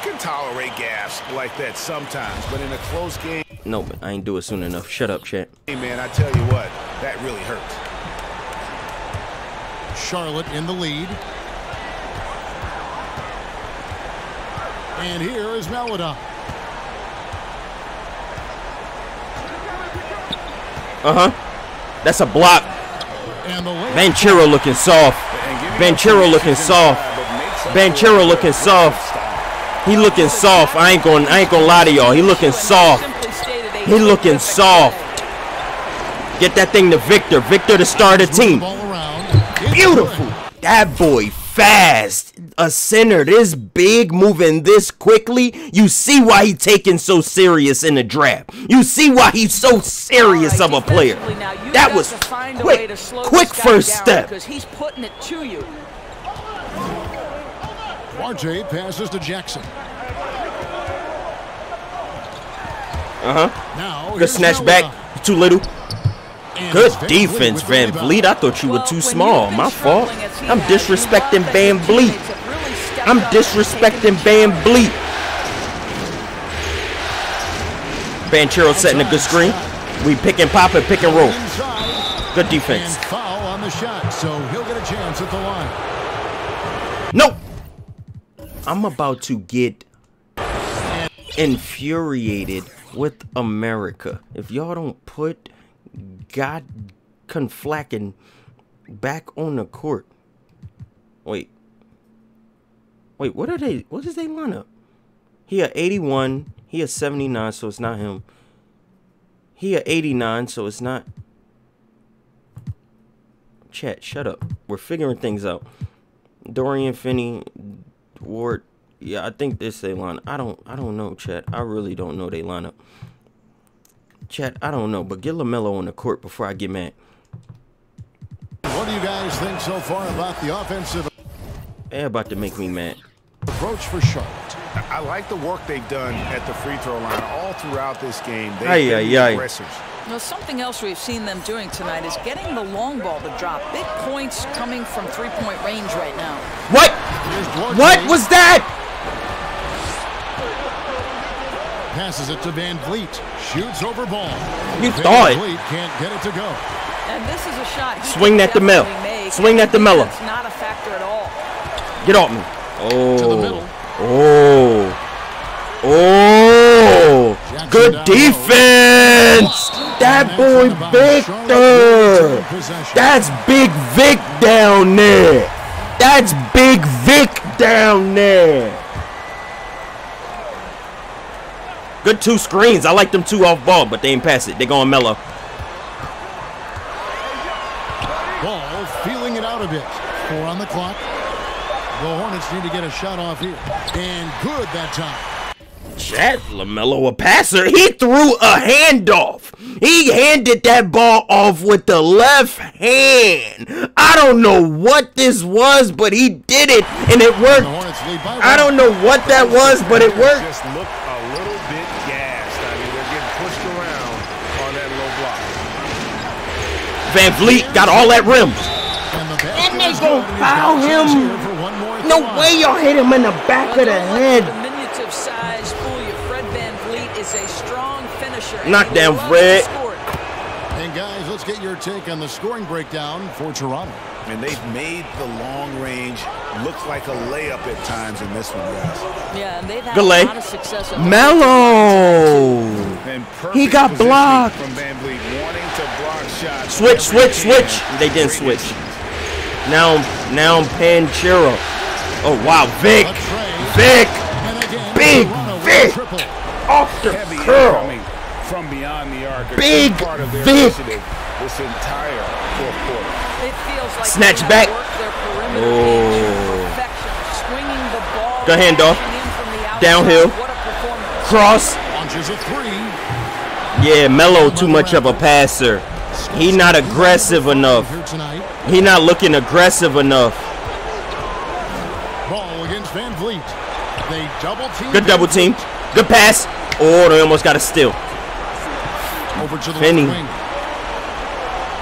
can tolerate gas like that sometimes, but in a close game, No, I ain't do it soon enough. Shut up, chat. hey man, I tell you what, that really hurts. Charlotte in the lead. And here is Melodon. Uh huh. That's a block. Banchero looking soft. Banchero looking soft. Banchero looking soft. He looking soft. I ain't going. I ain't gonna lie to y'all. He looking soft. He looking soft. Get that thing to Victor. Victor to start a team. Beautiful. That boy fast. A center this big moving this quickly. You see why he taking so serious in the draft. You see why he's so serious of a player. That was quick, quick first step. because he's putting it to you. RJ passes to Jackson. Uh huh. Now Good here's snatch back. Too little. Good defense, Van. Vliet. I thought you were too small. My fault. struggling as he I'm disrespecting VanVleet. teammates have really stepped I'm up and taken disrespecting. Van Vliet. Banchero setting a good screen. We pick and pop and pick and roll. Good defense. Foul on the shot, so he'll get a chance at the line. Nope. I'm about to get infuriated with America. If y'all don't put God Conflacking back on the court. Wait. Wait, what are they? What is they lineup? He a 81. He a 79, so it's not him. He a 89, so it's not. Chat, shut up. We're figuring things out. Dorian Finney, Ward. Yeah, I think this they line. I don't. I don't know, Chat. I really don't know they lineup. Chat, I don't know, but get Lamelo on the court before I get mad. What do you guys think so far about the offensive They about to make me mad. approach for Charlotte? I like the work they've done at the free throw line all throughout this game. They've Aye, been aye, aggressors. Now, something else we've seen them doing tonight is getting the long ball to drop. Big points coming from three-point range right now. What? What was that? Passes it to Van Vliet. Shoots over ball. You Van thought. Vliet can't get it to go. And this is a shot. he Swing can that to Mel. Swing that to And It's not a factor at all. Get off me. To the oh. middle. Oh. Oh. Oh. Jackson Good down low. defense. That boy Victor. That's Big Vic down there. That's Big Vic down there. Good two screens. I like them two off ball, but they ain't pass it. They going Melo. Ball feeling it out a bit. Four on the clock. The Hornets need to get a shot off here. And good that time. Chad LaMelo a passer. He threw a handoff. He handed that ball off with the left hand. I don't know what this was, but he did it and it worked. Hornets lead by I don't know what that was, but it worked. Just look a little bit gassed. I mean, they're getting pushed around on that low block. VanVleet got all that rim. And the basket And they is gon' good. He's foul got a chance him. for one more No way y'all hit him in the back of the head. The diminutive size fool you. Fred Van Vliet is a strong finisher. and Knock he down, loves Fred. to score it. And guys, let's get your take on the scoring breakdown for Toronto. And they've made the long range look like a layup at times in this one, guys. Yeah, and they've had Good a lot of success. at- Melo. He got blocked. From VanVleet, wanting to block shots. Switch, switch, switch. They didn't switch. Now, now Banchero. Oh wow, Vic, A tray. Vic, Big Toronto with a Vic. off the curl. incoming from beyond the arc. A Big part of their Vic. this entire fourth quarter. It feels like Snatch they have back. worked their Oh. game to perfection, the ball, handoff. crashing in from the outside. Downhill. What a performance. Cross. Launches a three. Yeah, Melo too much of a passer. He not aggressive enough. He not looking aggressive enough. Ball against VanVleet. They double team. Good double team. Good pass. Oh, they almost got a steal. Over to the wing.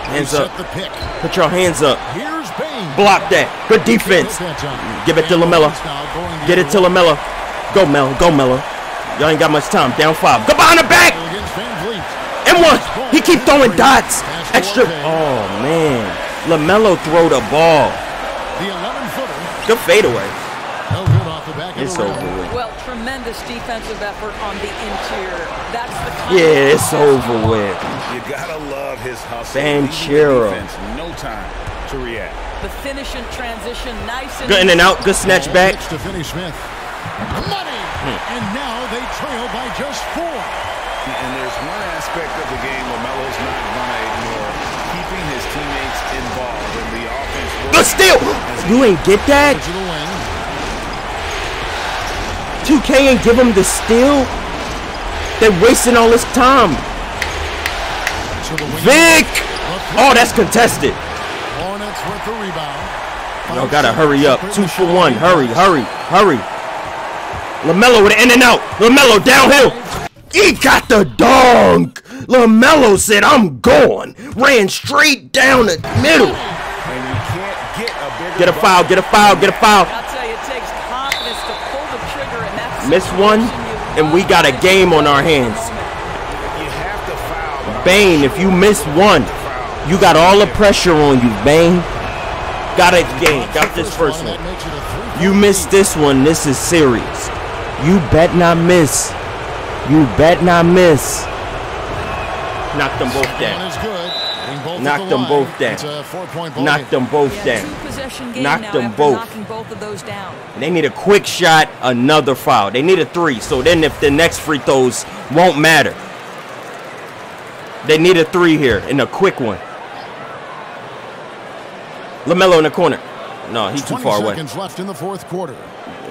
Hands up. set the pick. Put your hands up. Block that. Good defense. Give it to And LaMelo. Hornets now going the Get it to. LaMelo. Go, Melo. Go, Melo. Y'all ain't got much time. Down five. Go behind the back. Against Van Vliet. And one. He keep throwing dots. Extra. Oh, man. LaMelo throw the ball. The 11-footer. Good fadeaway. No good off the back of It's over with. Well, tremendous defensive effort on the interior. That's the kind Yeah, it's over with. You gotta love his hustle. Banchero. Leaving the defense No time to react. The finish and transition, nice and Good in and out. Good snatch back. To Finney Smith. Money. Hmm. And now they trail by just four. And there's one aspect of the game LaMelo's not gonna ignore. Keeping his teammates involved in the offense. Good steal. You ain't get that? To the wing. 2K ain't give him the steal? They're wasting all this time. To the wing. Vic! Oh, that's contested. Hornets with the. Y'all gotta hurry up. Two for one. Hurry, hurry, hurry. LaMelo with an in and out. LaMelo downhill. He got the dunk. LaMelo said, I'm going. Ran straight down the middle. And you can't get a bigger Get a foul, get a foul, get a foul. I'll tell you, it takes confidence to pull the trigger, and that's Miss one, and we got a game on our hands. You have to foul. Bane, if you miss one, you got all the pressure on you, Bane. Got a game. Got this first one. That makes it a three. You miss this one, this is serious. You bet not miss. You bet not miss. Knock them both down. Both at Knock the them line. both down. It's a four-point ball Knock game. them both Yeah, down. two-possession game Knock them both. both of those down. They need a quick shot, another foul. They need a three. So then if the next free throws won't matter. They need a three here and a quick one. LaMelo in the corner. No, he's too far away. left in the fourth quarter.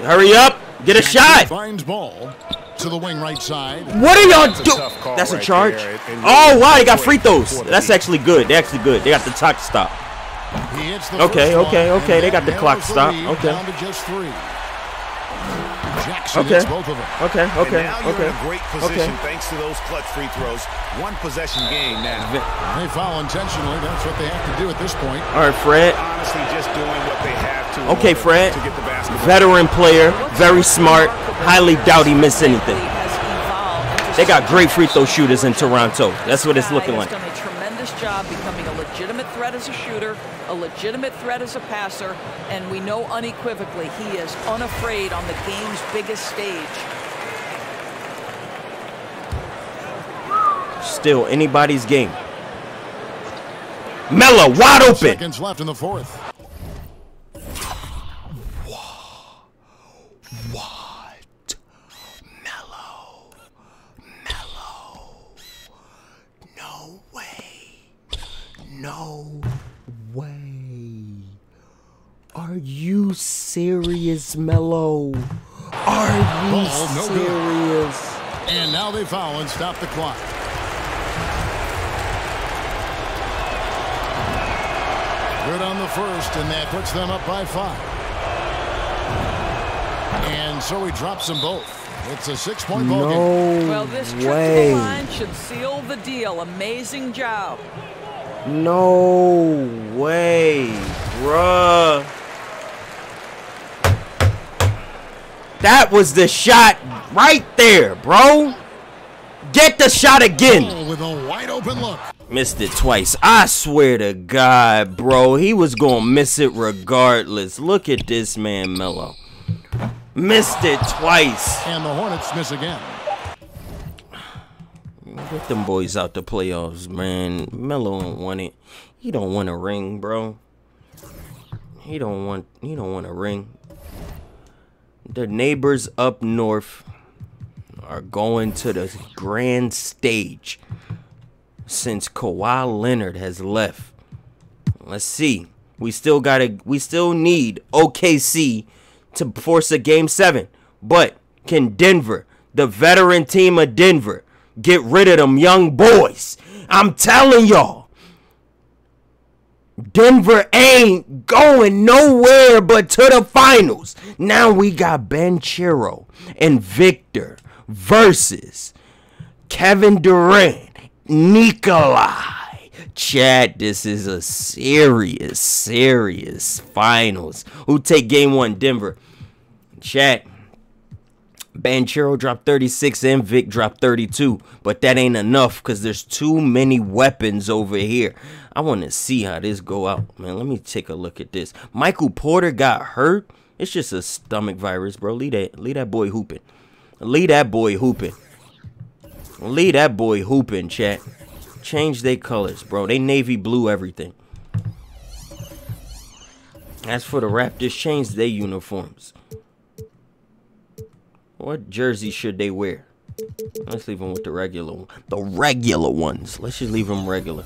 Hurry up. Get a shot. Finds ball to the wing right side. What are y'all That's a doing? tough That's a charge. there. It- it Oh, wow. They got free throws. That's actually good. They're actually good. They got the clock stop. He hits the Okay, okay, okay, they got the clock stop. Okay. Jackson Okay. hits both of them. Okay, And okay, now you're okay. in a great position Okay. thanks to those clutch free throws. One possession game now. They foul intentionally. That's what they have to do at this point. All right, Fred. Honestly, just doing what they have to. in Okay, order Fred. To get the basketball. Veteran player, very smart. Highly doubt he missed anything. Has evolved into They got something great free throw shooters in Toronto. That's what it's guy looking has like. done a tremendous job becoming a legitimate threat as a shooter, a legitimate threat as a passer, and we know unequivocally he is unafraid on the game's biggest stage. Still anybody's game. Melo wide open. Seconds left in the fourth. What? Melo. Melo. No way. No way. Are you serious, Melo? Are you Ball, no good. serious? And now they foul and stop the clock. Good on the first, and that puts them up by five. And so he drops them both. It's a six-point ball game. No Well, this trip to the line should seal the deal. Amazing job. No way, bruh. That was the shot right there, bro. Get the shot again. Oh, with a wide open look. Missed it twice. I swear to God, bro. He was going to miss it regardless. Look at this man, Melo. Missed it twice. And the Hornets miss again. Get them boys out the playoffs, man. Melo don't want it. He don't want a ring, bro. He don't want he don't want a ring. The neighbors up north are going to the grand stage since Kawhi Leonard has left. Let's see. We still gotta we still need OKC to force a game seven. But can Denver, the veteran team of Denver, get rid of them young boys? I'm telling y'all. Denver ain't going nowhere but to the finals. Now we got Banchero and Victor versus Kevin Durant, Nikolai. Chad, this is a serious, serious finals. Who take game one? Denver. Chad. Banchero dropped 36 and Vic dropped 32. But that ain't enough because there's too many weapons over here. I want to see how this go out, man. Let me take a look at this. Michael Porter got hurt. It's just a stomach virus, bro. Leave that, leave that boy hooping. Leave that boy hooping. Leave that boy hooping, chat. Change their colors, bro. They navy blue everything. As for the Raptors, change their uniforms. What jersey should they wear? Let's leave them with the regular one. The regular ones. Let's just leave them regular.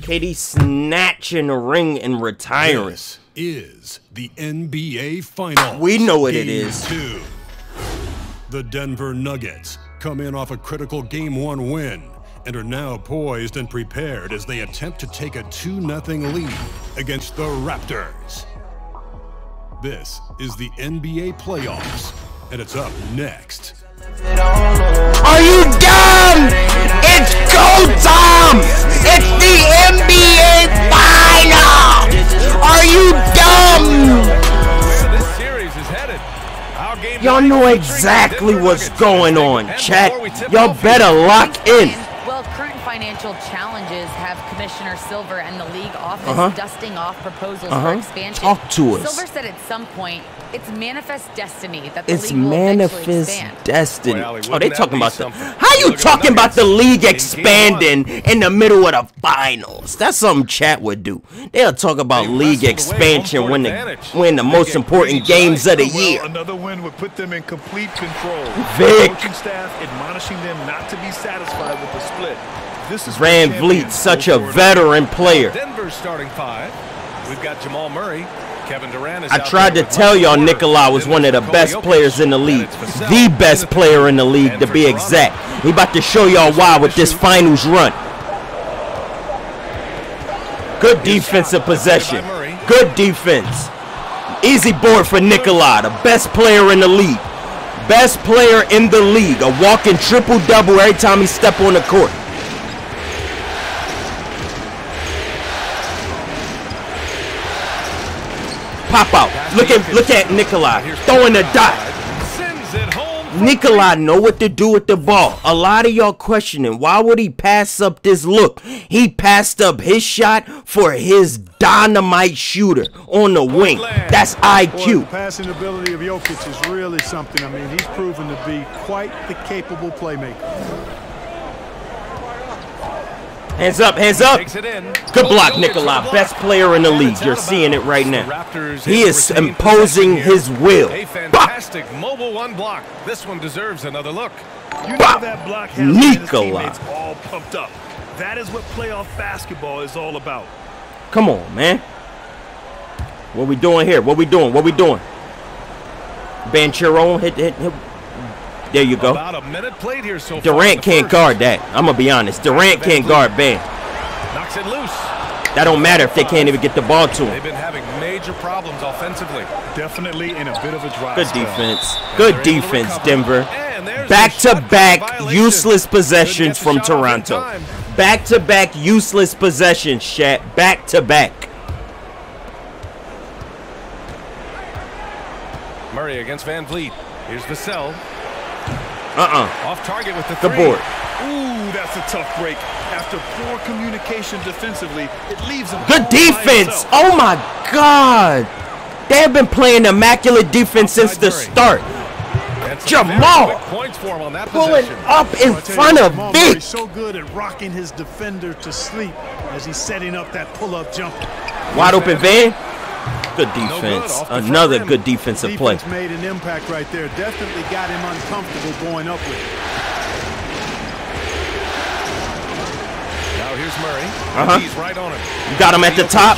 Katie snatching a ring and retiring. This is the NBA Finals. We know what it Game is. Two. The Denver Nuggets come in off a critical Game 1 win and are now poised and prepared as they attempt to take a 2-0 lead against the Raptors. This is the NBA playoffs, and it's up next. Are you dumb? It's go time! It's the NBA final! Are you dumb? This series is headed. Our game Y'all know exactly what's going on, chat. Y'all better lock in. Well, current financial challenges have Commissioner Silver and the league office Uh-huh. dusting off proposals Uh-huh. for expansion. Talk to us. Silver said at some point it's manifest destiny that the It's league will eventually manifest expand. destiny. Boy, Allie, Oh, they that talking be about the. How you Look talking about the league expanding in the middle of the finals? That's something chat would do. They'll talk about They league expansion when the advantage. when the They most important games of the Well, year. another win would put them in complete control. Vic. Coaching staff admonishing them not to be satisfied with the split. This is Van Vliet, such a veteran player. Denver's starting five. We've got Jamal Murray. Kevin Durant is I tried to tell y'all. Nikolai was one of the best players in the league. The best player in the league, to be exact. We about to show y'all why with this finals run. Good defensive possession. Good defense. Easy board for Nikolai, the best player in the league. Best player in the league. A walking triple double every time he step on the court. Pop out. Look at look at Nikolai throwing the dot. Nikolai know what to do with the ball. A lot of y'all questioning why would he pass up this look? He passed up his shot for his dynamite shooter on the wing. That's Boy, the IQ. passing ability of Jokic is really something. I mean, he's proven to be quite the capable playmaker. Hands up, hands up. Takes it in. Good block, Jokic Nikolai. Best player in the league. You're seeing it right now. He is imposing his will. A fantastic mobile one block. This one deserves another look. You know that block has Nikolai. all pumped up. That is what playoff basketball is all about. Come on, man. What we doing here? What we doing? What we doing? Banchero, hit, hit, hit. There you go. About a minute played here so Durant the can't first. guard that. I'm gonna be honest. Durant can't guard Ban. Knocks it loose. That don't matter if they can't even get the ball to him. They've been having major problems offensively. Definitely in a bit of a dry Good spell. defense. Good They're able to defense. Denver. Back to back useless possessions from shot off in Toronto. Back to back useless possessions, Shat. Back to back. Murray against VanVleet. Here's Vassell. Uh-uh. Off target with the three. board. Ooh, that's a tough break. After poor communication defensively, it leaves him Good by defense. Oh my God. They have been playing immaculate defense since the start. Jamal quick points for him on that pulling up in I you front of Jamal Vic. Murray's so good at rocking his defender to sleep as he's setting up that pull-up jumper. Wide open Van. Good good, defense. off the front Another rim. good defensive play. Made an impact right there. Definitely got him uncomfortable going up with it. Now here's Murray. Uh-huh. He's right on him. You got him at the top.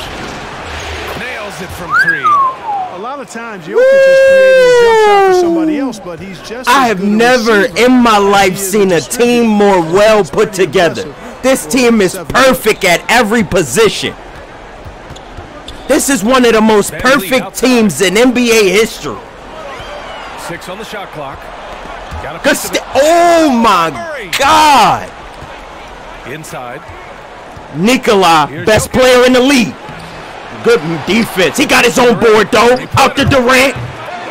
Nails it from three. A lot of times, Jokic is creating a jump shot for somebody else, but he's just. I have never in my life seen a team more well put together. This team is perfect at every position. This is one of the most perfect teams in NBA history. Six on the shot clock. Got a Good piece of st- it. oh my God. Inside. Nikolai, best player in the league. Good defense. He got his own board though. Out to Durant.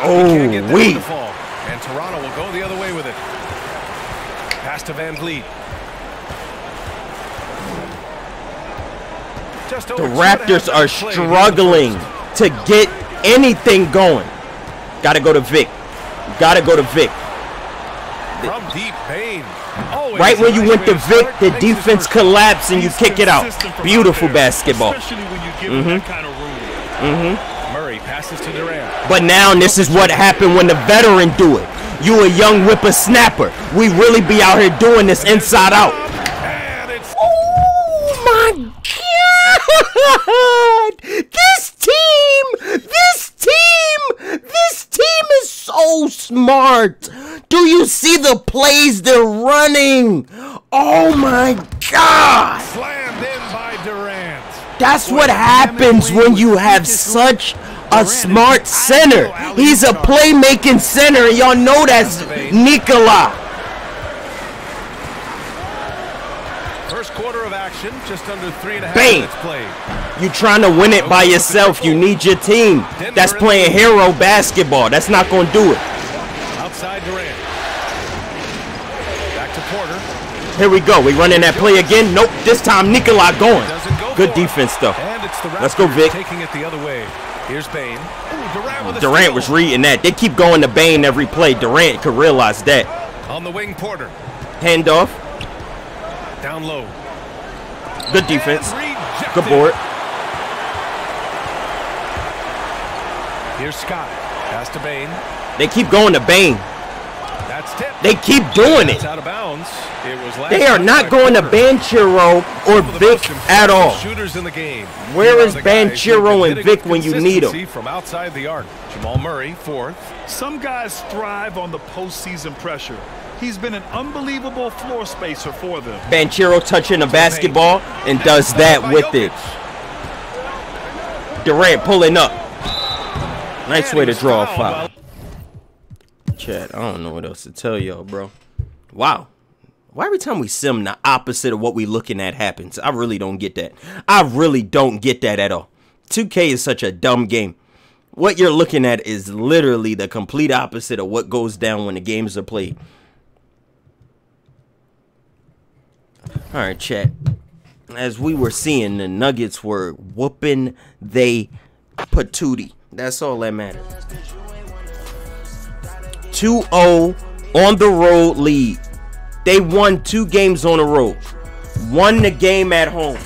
Oh, that wee. one to fall. And Toronto will go the other way with it. Pass to VanVleet. The over two and a half Raptors are minutes played here in the struggling to get anything going. Gotta go to Vic. Gotta go to Vic. From deep Payne. Right when you went to Vic, the defense collapsed and you kick it out. Beautiful basketball. Especially when you give him Mhm. kind of room. Mm-hmm. Murray passes to Durant. But now this is what happened when the veteran do it. You a young whippersnapper. We really be out here doing this inside out. Oh my god! This team! This team! This team is so smart! Do you see the plays they're running? Oh my god! Slammed in by Durant. That's what happens when you have such a smart center. He's a playmaking center, y'all know that's Nikola. First quarter of action, just under three and a half played. You trying to win it by yourself. You need your team. That's playing hero basketball. That's not going to do it. Outside Durant. Back to Porter. Here we go. We running that play again. Nope. This time Nikola going. Good defense though. And it's the Let's go, Vic. taking it the other way. Here's Bane. Durant Durant was reading that. They keep going to Bane every play. Durant could realize that. On the wing, Porter. Handoff. Down low. Good defense. Good board. Here's Scott. Pass to Bane. They keep going to tip. They keep doing it. out of bounds. It was last They are not going to. Banchero or Some of the Vic at all. Shooters in the game. Where is Here are is the guys who have Banchero and Vic when you need them? From outside the arc. Jamal Murray, fourth. Some guys thrive on the postseason pressure. He's been an unbelievable floor spacer for them. Banchero touching the basketball and does that with it. Durant pulling up. Nice way to draw a foul. Chad, I don't know what else to tell y'all, bro. Wow. Why every time we sim, the opposite of what we looking at happens? I really don't get that. I really don't get that at all. 2K is such a dumb game. What you're looking at is literally the complete opposite of what goes down when the games are played. All right, chat. As we were seeing, the Nuggets were whooping they patootie. That's all that matters. 2-0 on the road lead. They won two games on the road. Won the game at home.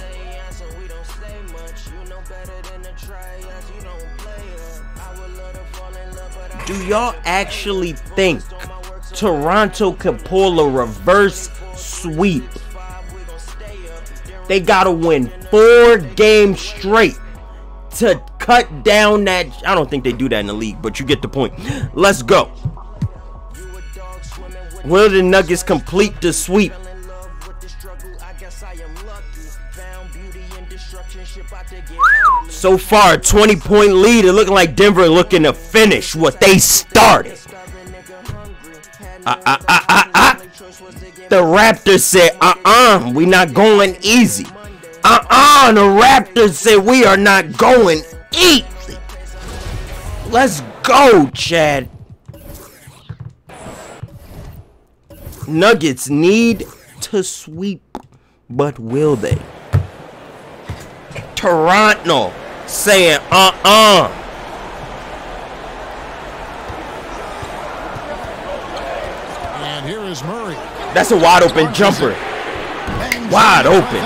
Do y'all actually think Toronto could pull a reverse sweep? They gotta win four games straight to cut down that. I don't think they do that in the league, but you get the point. Let's go. Will the Nuggets complete the sweep? So far, 20 point lead. It looking like Denver looking to finish what they started. Ah, ah, ah, ah, ah. The Raptors said, uh uh, we not going easy. Uh uh, the Raptors said, we are not going easy. Let's go, Chad. Nuggets need to sweep, but will they? Toronto saying, uh uh. And here is Murray. That's a wide open jumper. Wide open.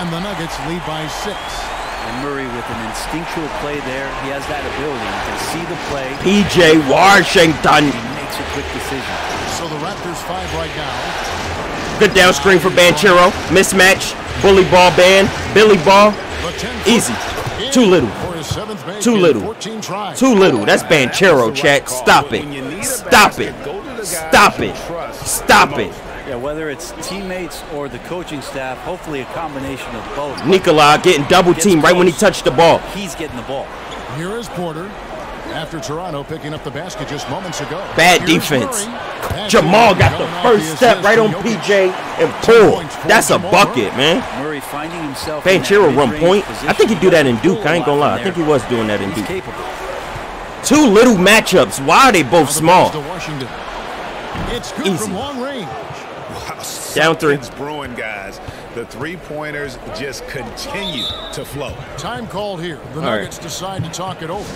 And the Nuggets lead by six. And Murray with an instinctual play there. He has that ability to see the play. PJ Washington. He makes a quick decision. So the Raptors five right now. Good down screen for Banchero. Mismatch. Bully ball band. Billy ball. Easy. Too little. For his seventh make Too little. Too little. That's Banchero, chat. Stop it. Stop it. Stop it. Stop it. Yeah, whether it's teammates or the coaching staff, hopefully a combination of both. Nikolai getting double Gets teamed right when he touched the ball. He's getting the ball. Here is Porter. After Toronto picking up the basket just moments ago. Bad Here's defense. Murray. Jamal got the first step right on PJ and pull. That's a bucket, man. Murray finding himself. in that Banchero run point. I think he do that in Duke. I ain't gonna lie. I think he was doing that in Duke. Two little matchups. Why are they both small? To Washington. It's good Easy. from long range. Down three. It's brewing, guys. The three-pointers just continue to flow. Time called here. The All right. Nuggets decide to talk it over.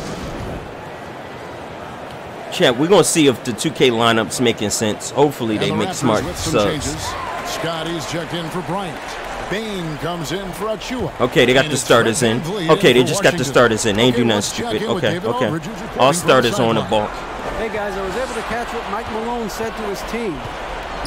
Chat, we're gonna see if the 2K lineup's making sense. Hopefully they the make Raptors smart with some subs. changes. Scottie's checked in for Bryant. Bane comes in for Achiuwa. Okay, they got And the starters in. Okay, they for just got the starters in. They ain't Okay, do nothing stupid. Okay, okay. Aldridge, who's reporting All starters on the ball. Hey guys, I was able to catch what Mike Malone said to his team.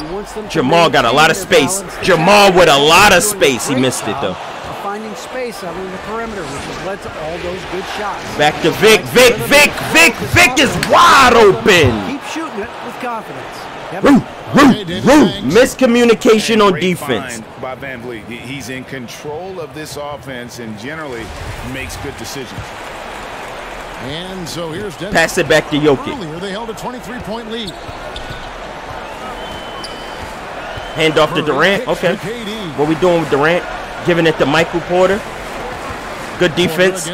He wants them to Jamal got a lot of space. Jamal with a lot of space. He missed it though. of Finding space out on the perimeter, which has led to all those good shots. Back to Vic. Vic. Vic. Vic. Vic is wide open. Keep shooting it with confidence. Yep. Roo, roo, roo. Miscommunication on defense. by VanVleet. He's in control of this offense and generally makes good decisions. And so here's Denver. Pass it back to Jokic. Earlier, they held a 23-point lead. Hand off to Durant. Okay. What we doing with Durant? Giving it to Michael Porter. Good defense.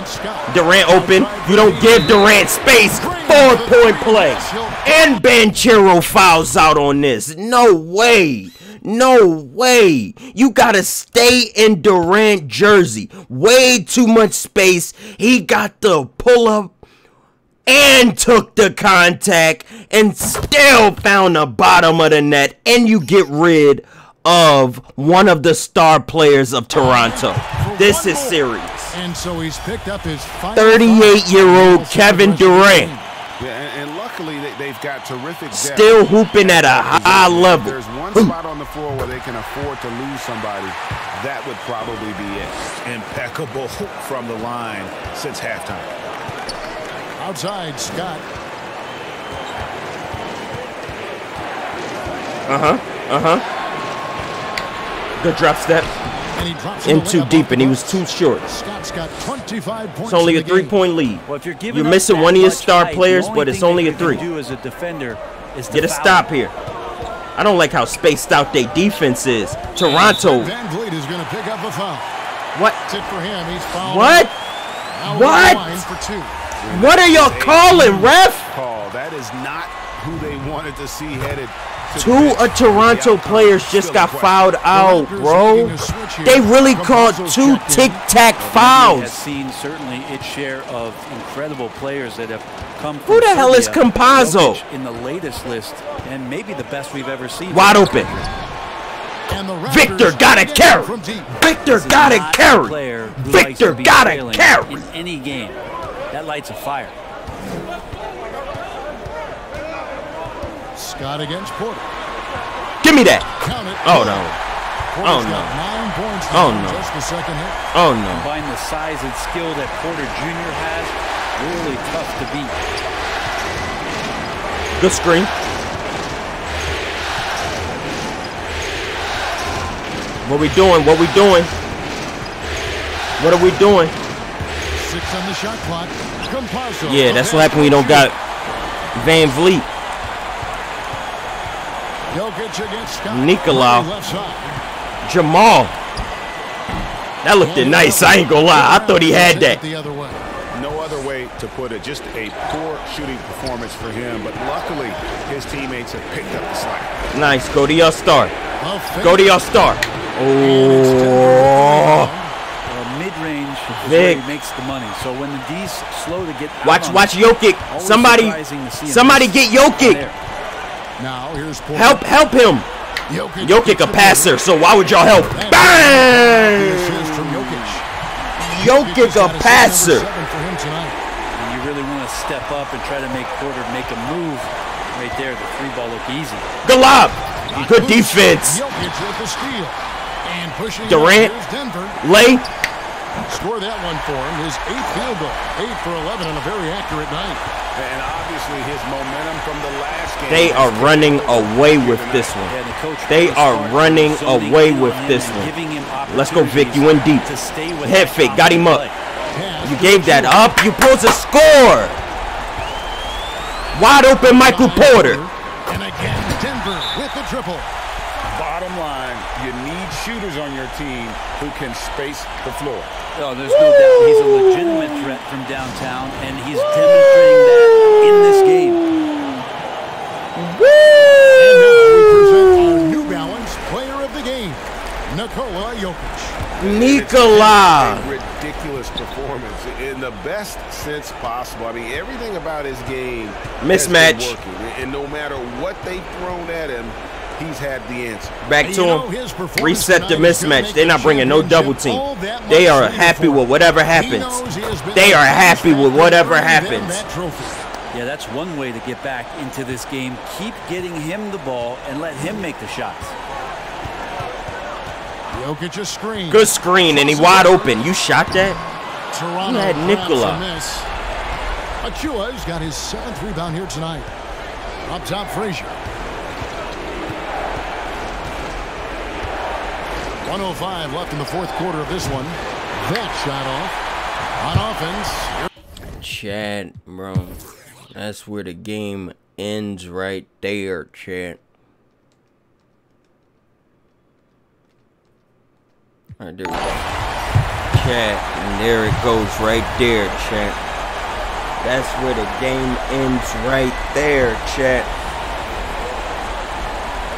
Durant open. You don't give Durant space. Four point play. And Banchero fouls out on this. No way. No way. You gotta stay in Durant jersey. Way too much space. He got the pull up and took the contact and still found the bottom of the net and you get rid of one of the star players of Toronto. This is serious. And so he's picked up his 38 year old Kevin Durant Yeah, and, and luckily they, they've got terrific depth. still hooping at a high If level. There's one spot on the floor where they can afford to lose somebody. That would probably be it. Impeccable from the line since halftime. Outside, Scott. Uh huh. Uh huh. Good drop step. And he drops In too deep and he was too short. Scott's got 25 points It's only a three-point lead. Well, if you're giving You're missing one of your star height, players, but it's only a three. Do as a defender is Get a foul stop here. I don't like how spaced out their defense is. Toronto. Van Vliet is going to pick up a foul. What? That's it for him. He's fouled. What? Now What? on the line for two. What are y'all calling, ref? Call. That is not who they wanted to see headed. To the Two of Toronto players just got fouled out, bro. They really called two tic tac Has fouls. seen certainly its share of incredible players that have come. Who from the hell is Serbia. Campazzo? Jokic In the latest list, and maybe the best we've ever seen. Wide open. And the Victor Raptors got a again carry. From deep. Victor This is got a not carry. player who likes Victor to be got a trailing carry. in any game. That lights a fire. Scott against Porter. Give me that. Oh no. Oh no. Oh, no. Just the second hit. Oh no. Combine the size and skill that Porter Jr. has, really tough to beat. Good screen. What we doing? What we doing? What are we doing? Six on the shot clock. Campazzo. Yeah, that's what happened when you don't got VanVleet. Jokic against Nicolau. Murray Left side. Jamal. That looked nice. I ain't gonna lie. I thought he had that. The other way. No other way to put it. Just a poor shooting performance for him. But luckily, his teammates have picked up the slack. Nice. Go to your star. Go to your star. Oh. Well, mid-range is where Vic. he makes the money. So when the D's slow to get Watch, on watch Jokic. Somebody, surprising to see him somebody get down Jokic. There. Now here's Porter. Help, help him. Jokic, Jokic a passer, so why would y'all help? The Bang! assist from Jokic. Jokic a passer. seven for him tonight. And you really want to step up and try to make Porter make a move right there. The three ball look easy. Good lob. Good defense. Jokic with the steal. And pushing Durant. Here's Denver. Lay. Score that one for him. His eighth field goal. Eight for 11 on a very accurate night. And obviously, his momentum from the last game. They are running away with this one. Yeah, the coach They are running away with this one. Let's go, Vic. You in deep. to stay with Head fake. Got him up. You gave that up. You supposed to score. Wide open, Michael Porter. And again, Denver with the triple. Bottom line, you need shooters on your team who can space the floor. Oh, there's no doubt he's a legitimate threat from downtown, and he's demonstrating that Woo! New Balance Player of the Game, Nikola Jokic. Nikola. Ridiculous performance in the best sense possible. I mean, everything about his game mismatch. Working, and no matter what they've thrown at him, he's had the answer. Back to him. Know, Reset the mismatch. They're not bringing no double team. They are happy with whatever happens. They are happy with whatever happens. Yeah, that's one way to get back into this game. Keep getting him the ball and let him make the shots. Jokic a screen. Good screen, and he wide open. You shot that? Toronto you had Nikola. Achiuwa's got his seventh rebound here tonight. Up top, Frazier. 105 left in the fourth quarter of this one. That shot off. On offense, Chad, bro. That's where the game ends right there, Chad. Alright, there we go. Chat, and there it goes right there, chat. That's where the game ends right there, chat.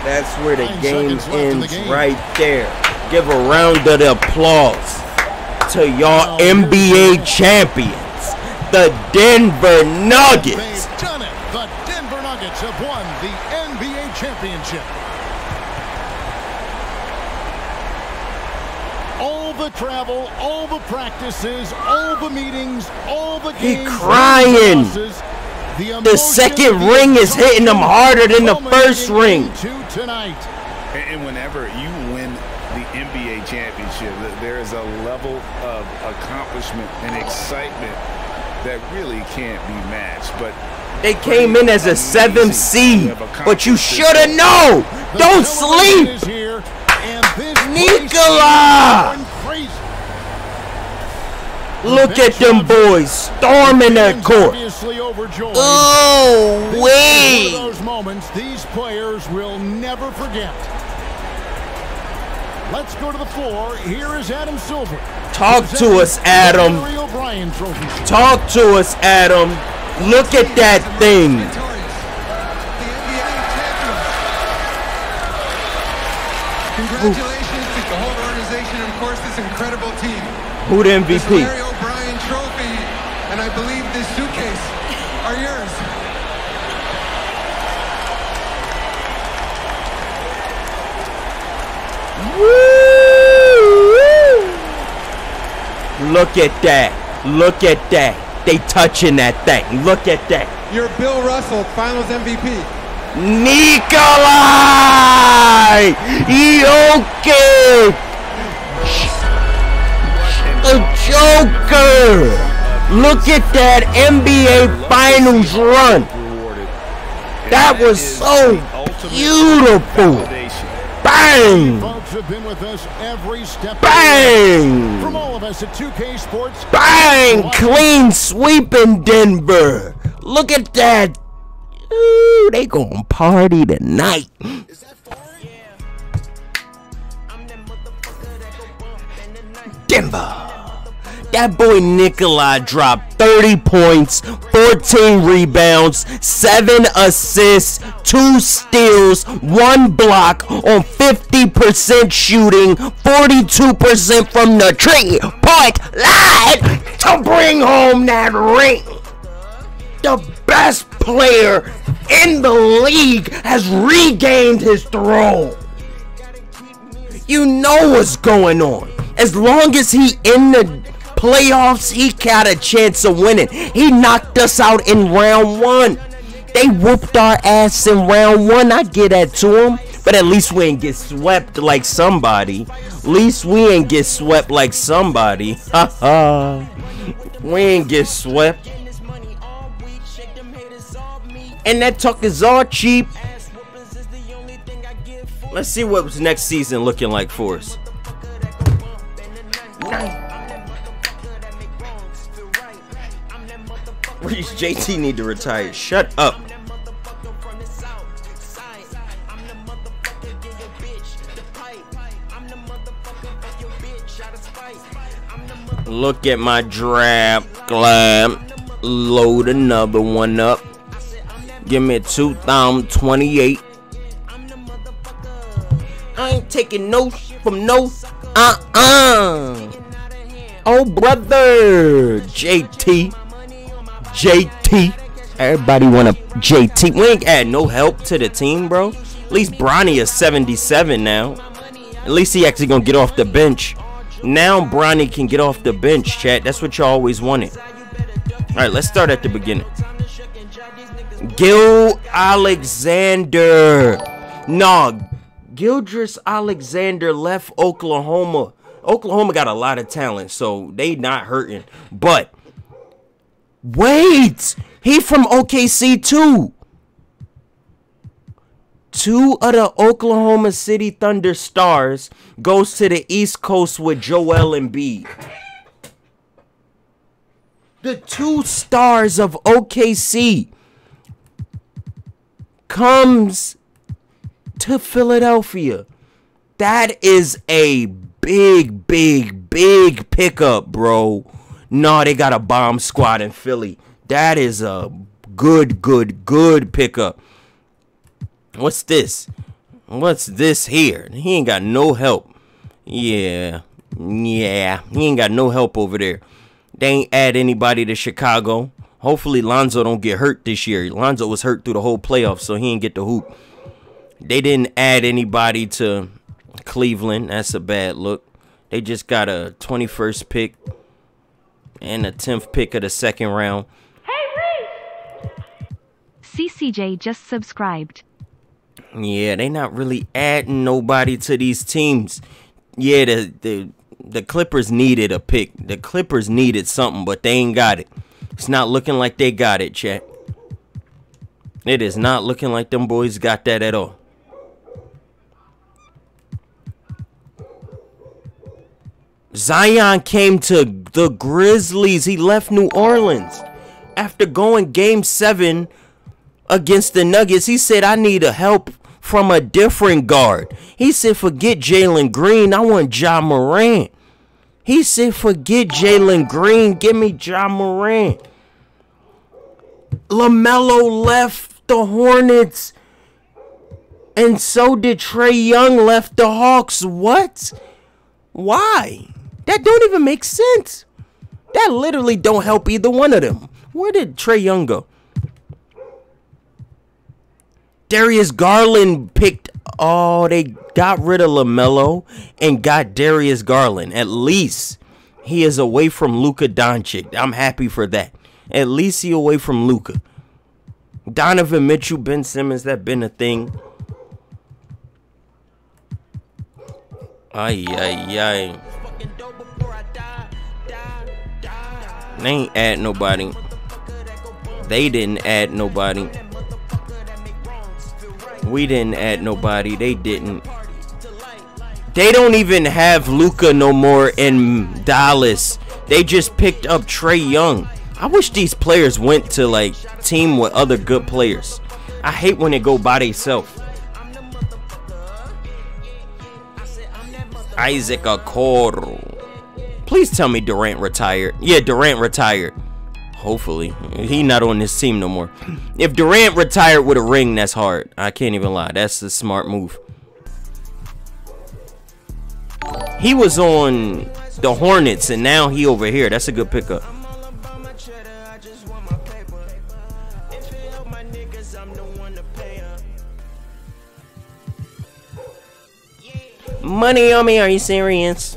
That's where the Nine game in the ends game. right there. Give a round of applause to y'all oh, NBA champions, the Denver Nuggets. they've done it. The Denver Nuggets have won the NBA championship. All the travel, all the practices, all the meetings, all the He games, crying. losses, the, The second the ring is hitting them harder than the first ring. into tonight. And, and whenever you win the NBA championship, there is a level of accomplishment and excitement that really can't be matched. But They came in as a seventh seed, but you should have known. Don't sleep. Here, Nikola! place is going crazy. Look at them boys storming that court. Oh, wait. those moments these players will never forget. Let's go to the floor. Here is Adam Silver. Talk to us, Adam. the Larry O'Brien Trophy. Talk to us, Adam. Look at that thing. Congratulations to the whole organization and, of course, this incredible team. Who the This MVP? Larry O'Brien trophy, and I believe this suitcase are yours. Look at that. Look at that. They touching that thing. Look at that. You're Bill Russell, Finals MVP. Nikolai Jokic, the Joker. Look at that NBA Finals run. That was so beautiful. Bang, Folks have been with us every step. Bang! way. From all of us at 2K Sports. bang, clean sweep in Denver. Look at that. Ooh, they gonna party tonight. Denver. That boy Nikolai dropped 30 points, 14 rebounds, 7 assists, 2 steals, 1 block on 50% shooting, 42% from the three point line to bring home that ring. The best player in the league has regained his throne. You know what's going on. As long as he in the playoffs, he got a chance of winning. He knocked us out in round one. They whooped our ass in round one. I get that to him. But at least we ain't get swept like somebody. At least we ain't get swept like somebody. We ain't get swept. And that talk is all cheap. Let's see what's next season looking like for us. Rease JT need to retire. Shut up. Look at my draft glam. Load another one up. Give me 2028. I ain't taking no from no uh-uh. Oh, brother. JT. JT. Everybody want a JT. We ain't add no help to the team, bro. At least Bronny is 77 now. At least he actually gonna get off the bench. Now Bronny can get off the bench, chat. That's what y'all always wanted. Alright, let's start at the beginning. Gil Alexander. Nah, Gilgeous-Alexander left Oklahoma. Oklahoma got a lot of talent, so they not hurting. But wait, he from OKC too. Two of the Oklahoma City Thunder stars goes to the East Coast with Joel and Embiid. The two stars of OKC comes to Philadelphia. That is a big, big, big pickup, bro. No, they got a bomb squad in Philly. That is a good, good, good pickup. What's this? What's this here? He ain't got no help. Yeah. Yeah. He ain't got no help over there. They ain't add anybody to Chicago. Hopefully Lonzo don't get hurt this year. Lonzo was hurt through the whole playoffs, so he ain't get the hoop. They didn't add anybody to Cleveland. That's a bad look. They just got a 21st pick and the 10th pick of the second round. Hey, Rease! CCJ just subscribed. Yeah, they not really adding nobody to these teams. Yeah, the the the Clippers needed a pick. The Clippers needed something, but they ain't got it. It's not looking like they got it, chat. It is not looking like them boys got that at all. Zion came to the Grizzlies. He left New Orleans after going game seven against the Nuggets. He said, I need a help from a different guard. He said, forget Jalen Green. I want Ja Morant. He said, forget Jalen Green. Give me Ja Morant. LaMelo left the Hornets. And so did Trae Young left the Hawks. What? Why? That don't even make sense. That literally don't help either one of them. Where did Trae Young go? Darius Garland picked. Oh, they got rid of LaMelo and got Darius Garland. At least he is away from Luka Doncic. I'm happy for that. At least he away from Luka. Donovan Mitchell, Ben Simmons, that been a thing. Ay, ay, ay. They ain't add nobody. They didn't add nobody. We didn't add nobody. They didn't. They don't even have Luka no more in Dallas. They just picked up Trae Young. I wish these players went to like team with other good players. I hate when they go by themselves. Isaac Okoro. Please tell me Durant retired. Yeah, Durant retired. Hopefully. He not on this team no more. If Durant retired with a ring, that's hard. I can't even lie. That's a smart move. He was on the Hornets and now he over here. That's a good pickup. Money on me, are you serious?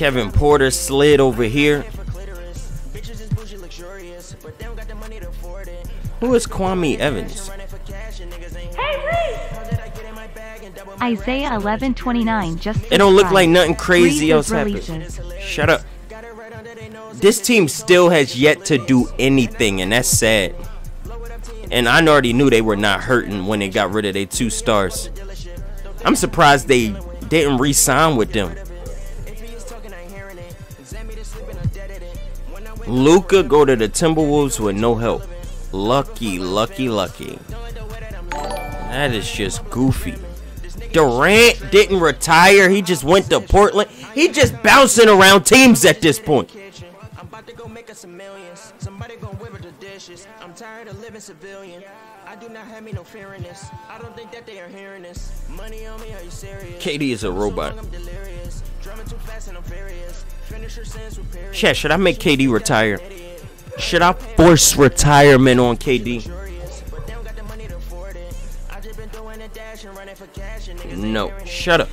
Kevin Porter slid over here. Who is Kwame Evans? Isaiah 1129 just It don't look like nothing crazy else happened. Shut up. This team still has yet to do anything, and that's sad. And I already knew they were not hurting when they got rid of their two stars. I'm surprised they didn't re-sign with them. Luka go to the Timberwolves with no help. Lucky, lucky, lucky. That is just goofy. Durant didn't retire. He just went to Portland. He just bouncing around teams at this point. I'm tired of living civilian. I do not have me no fear in this. I don't think that they are hearing this. Money on me, are you serious? KD is a robot. I'm. Drumming too fast and I'm furious. Finish your sentence with period. Shit, should I make KD retire? Should I force retirement on KD? No, shut up.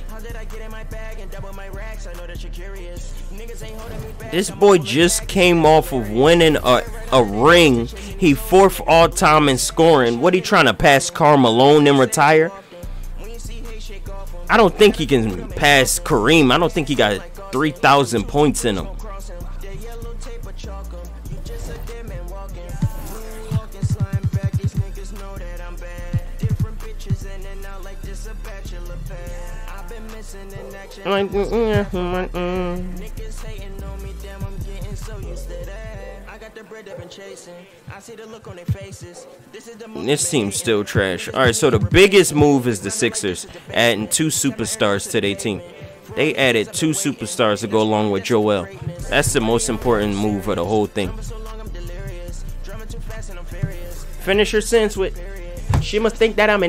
This boy just came off of winning a, a ring. He fourth all time in scoring. What he trying to pass Karl Malone and retire? I don't think he can pass Kareem. I don't think he got 3,000 points in him. Like, mm, mm, mm. Niggas hating on me, damn, I'm getting so used to that. I got the bread they've been chasing. I see the look on their faces. This is This team's still trash. All right, so the biggest move is the Sixers adding two superstars to their team. They added two superstars to go along with Joel. That's the most important move of the whole thing. Finish your sentence with, she must think that I'm an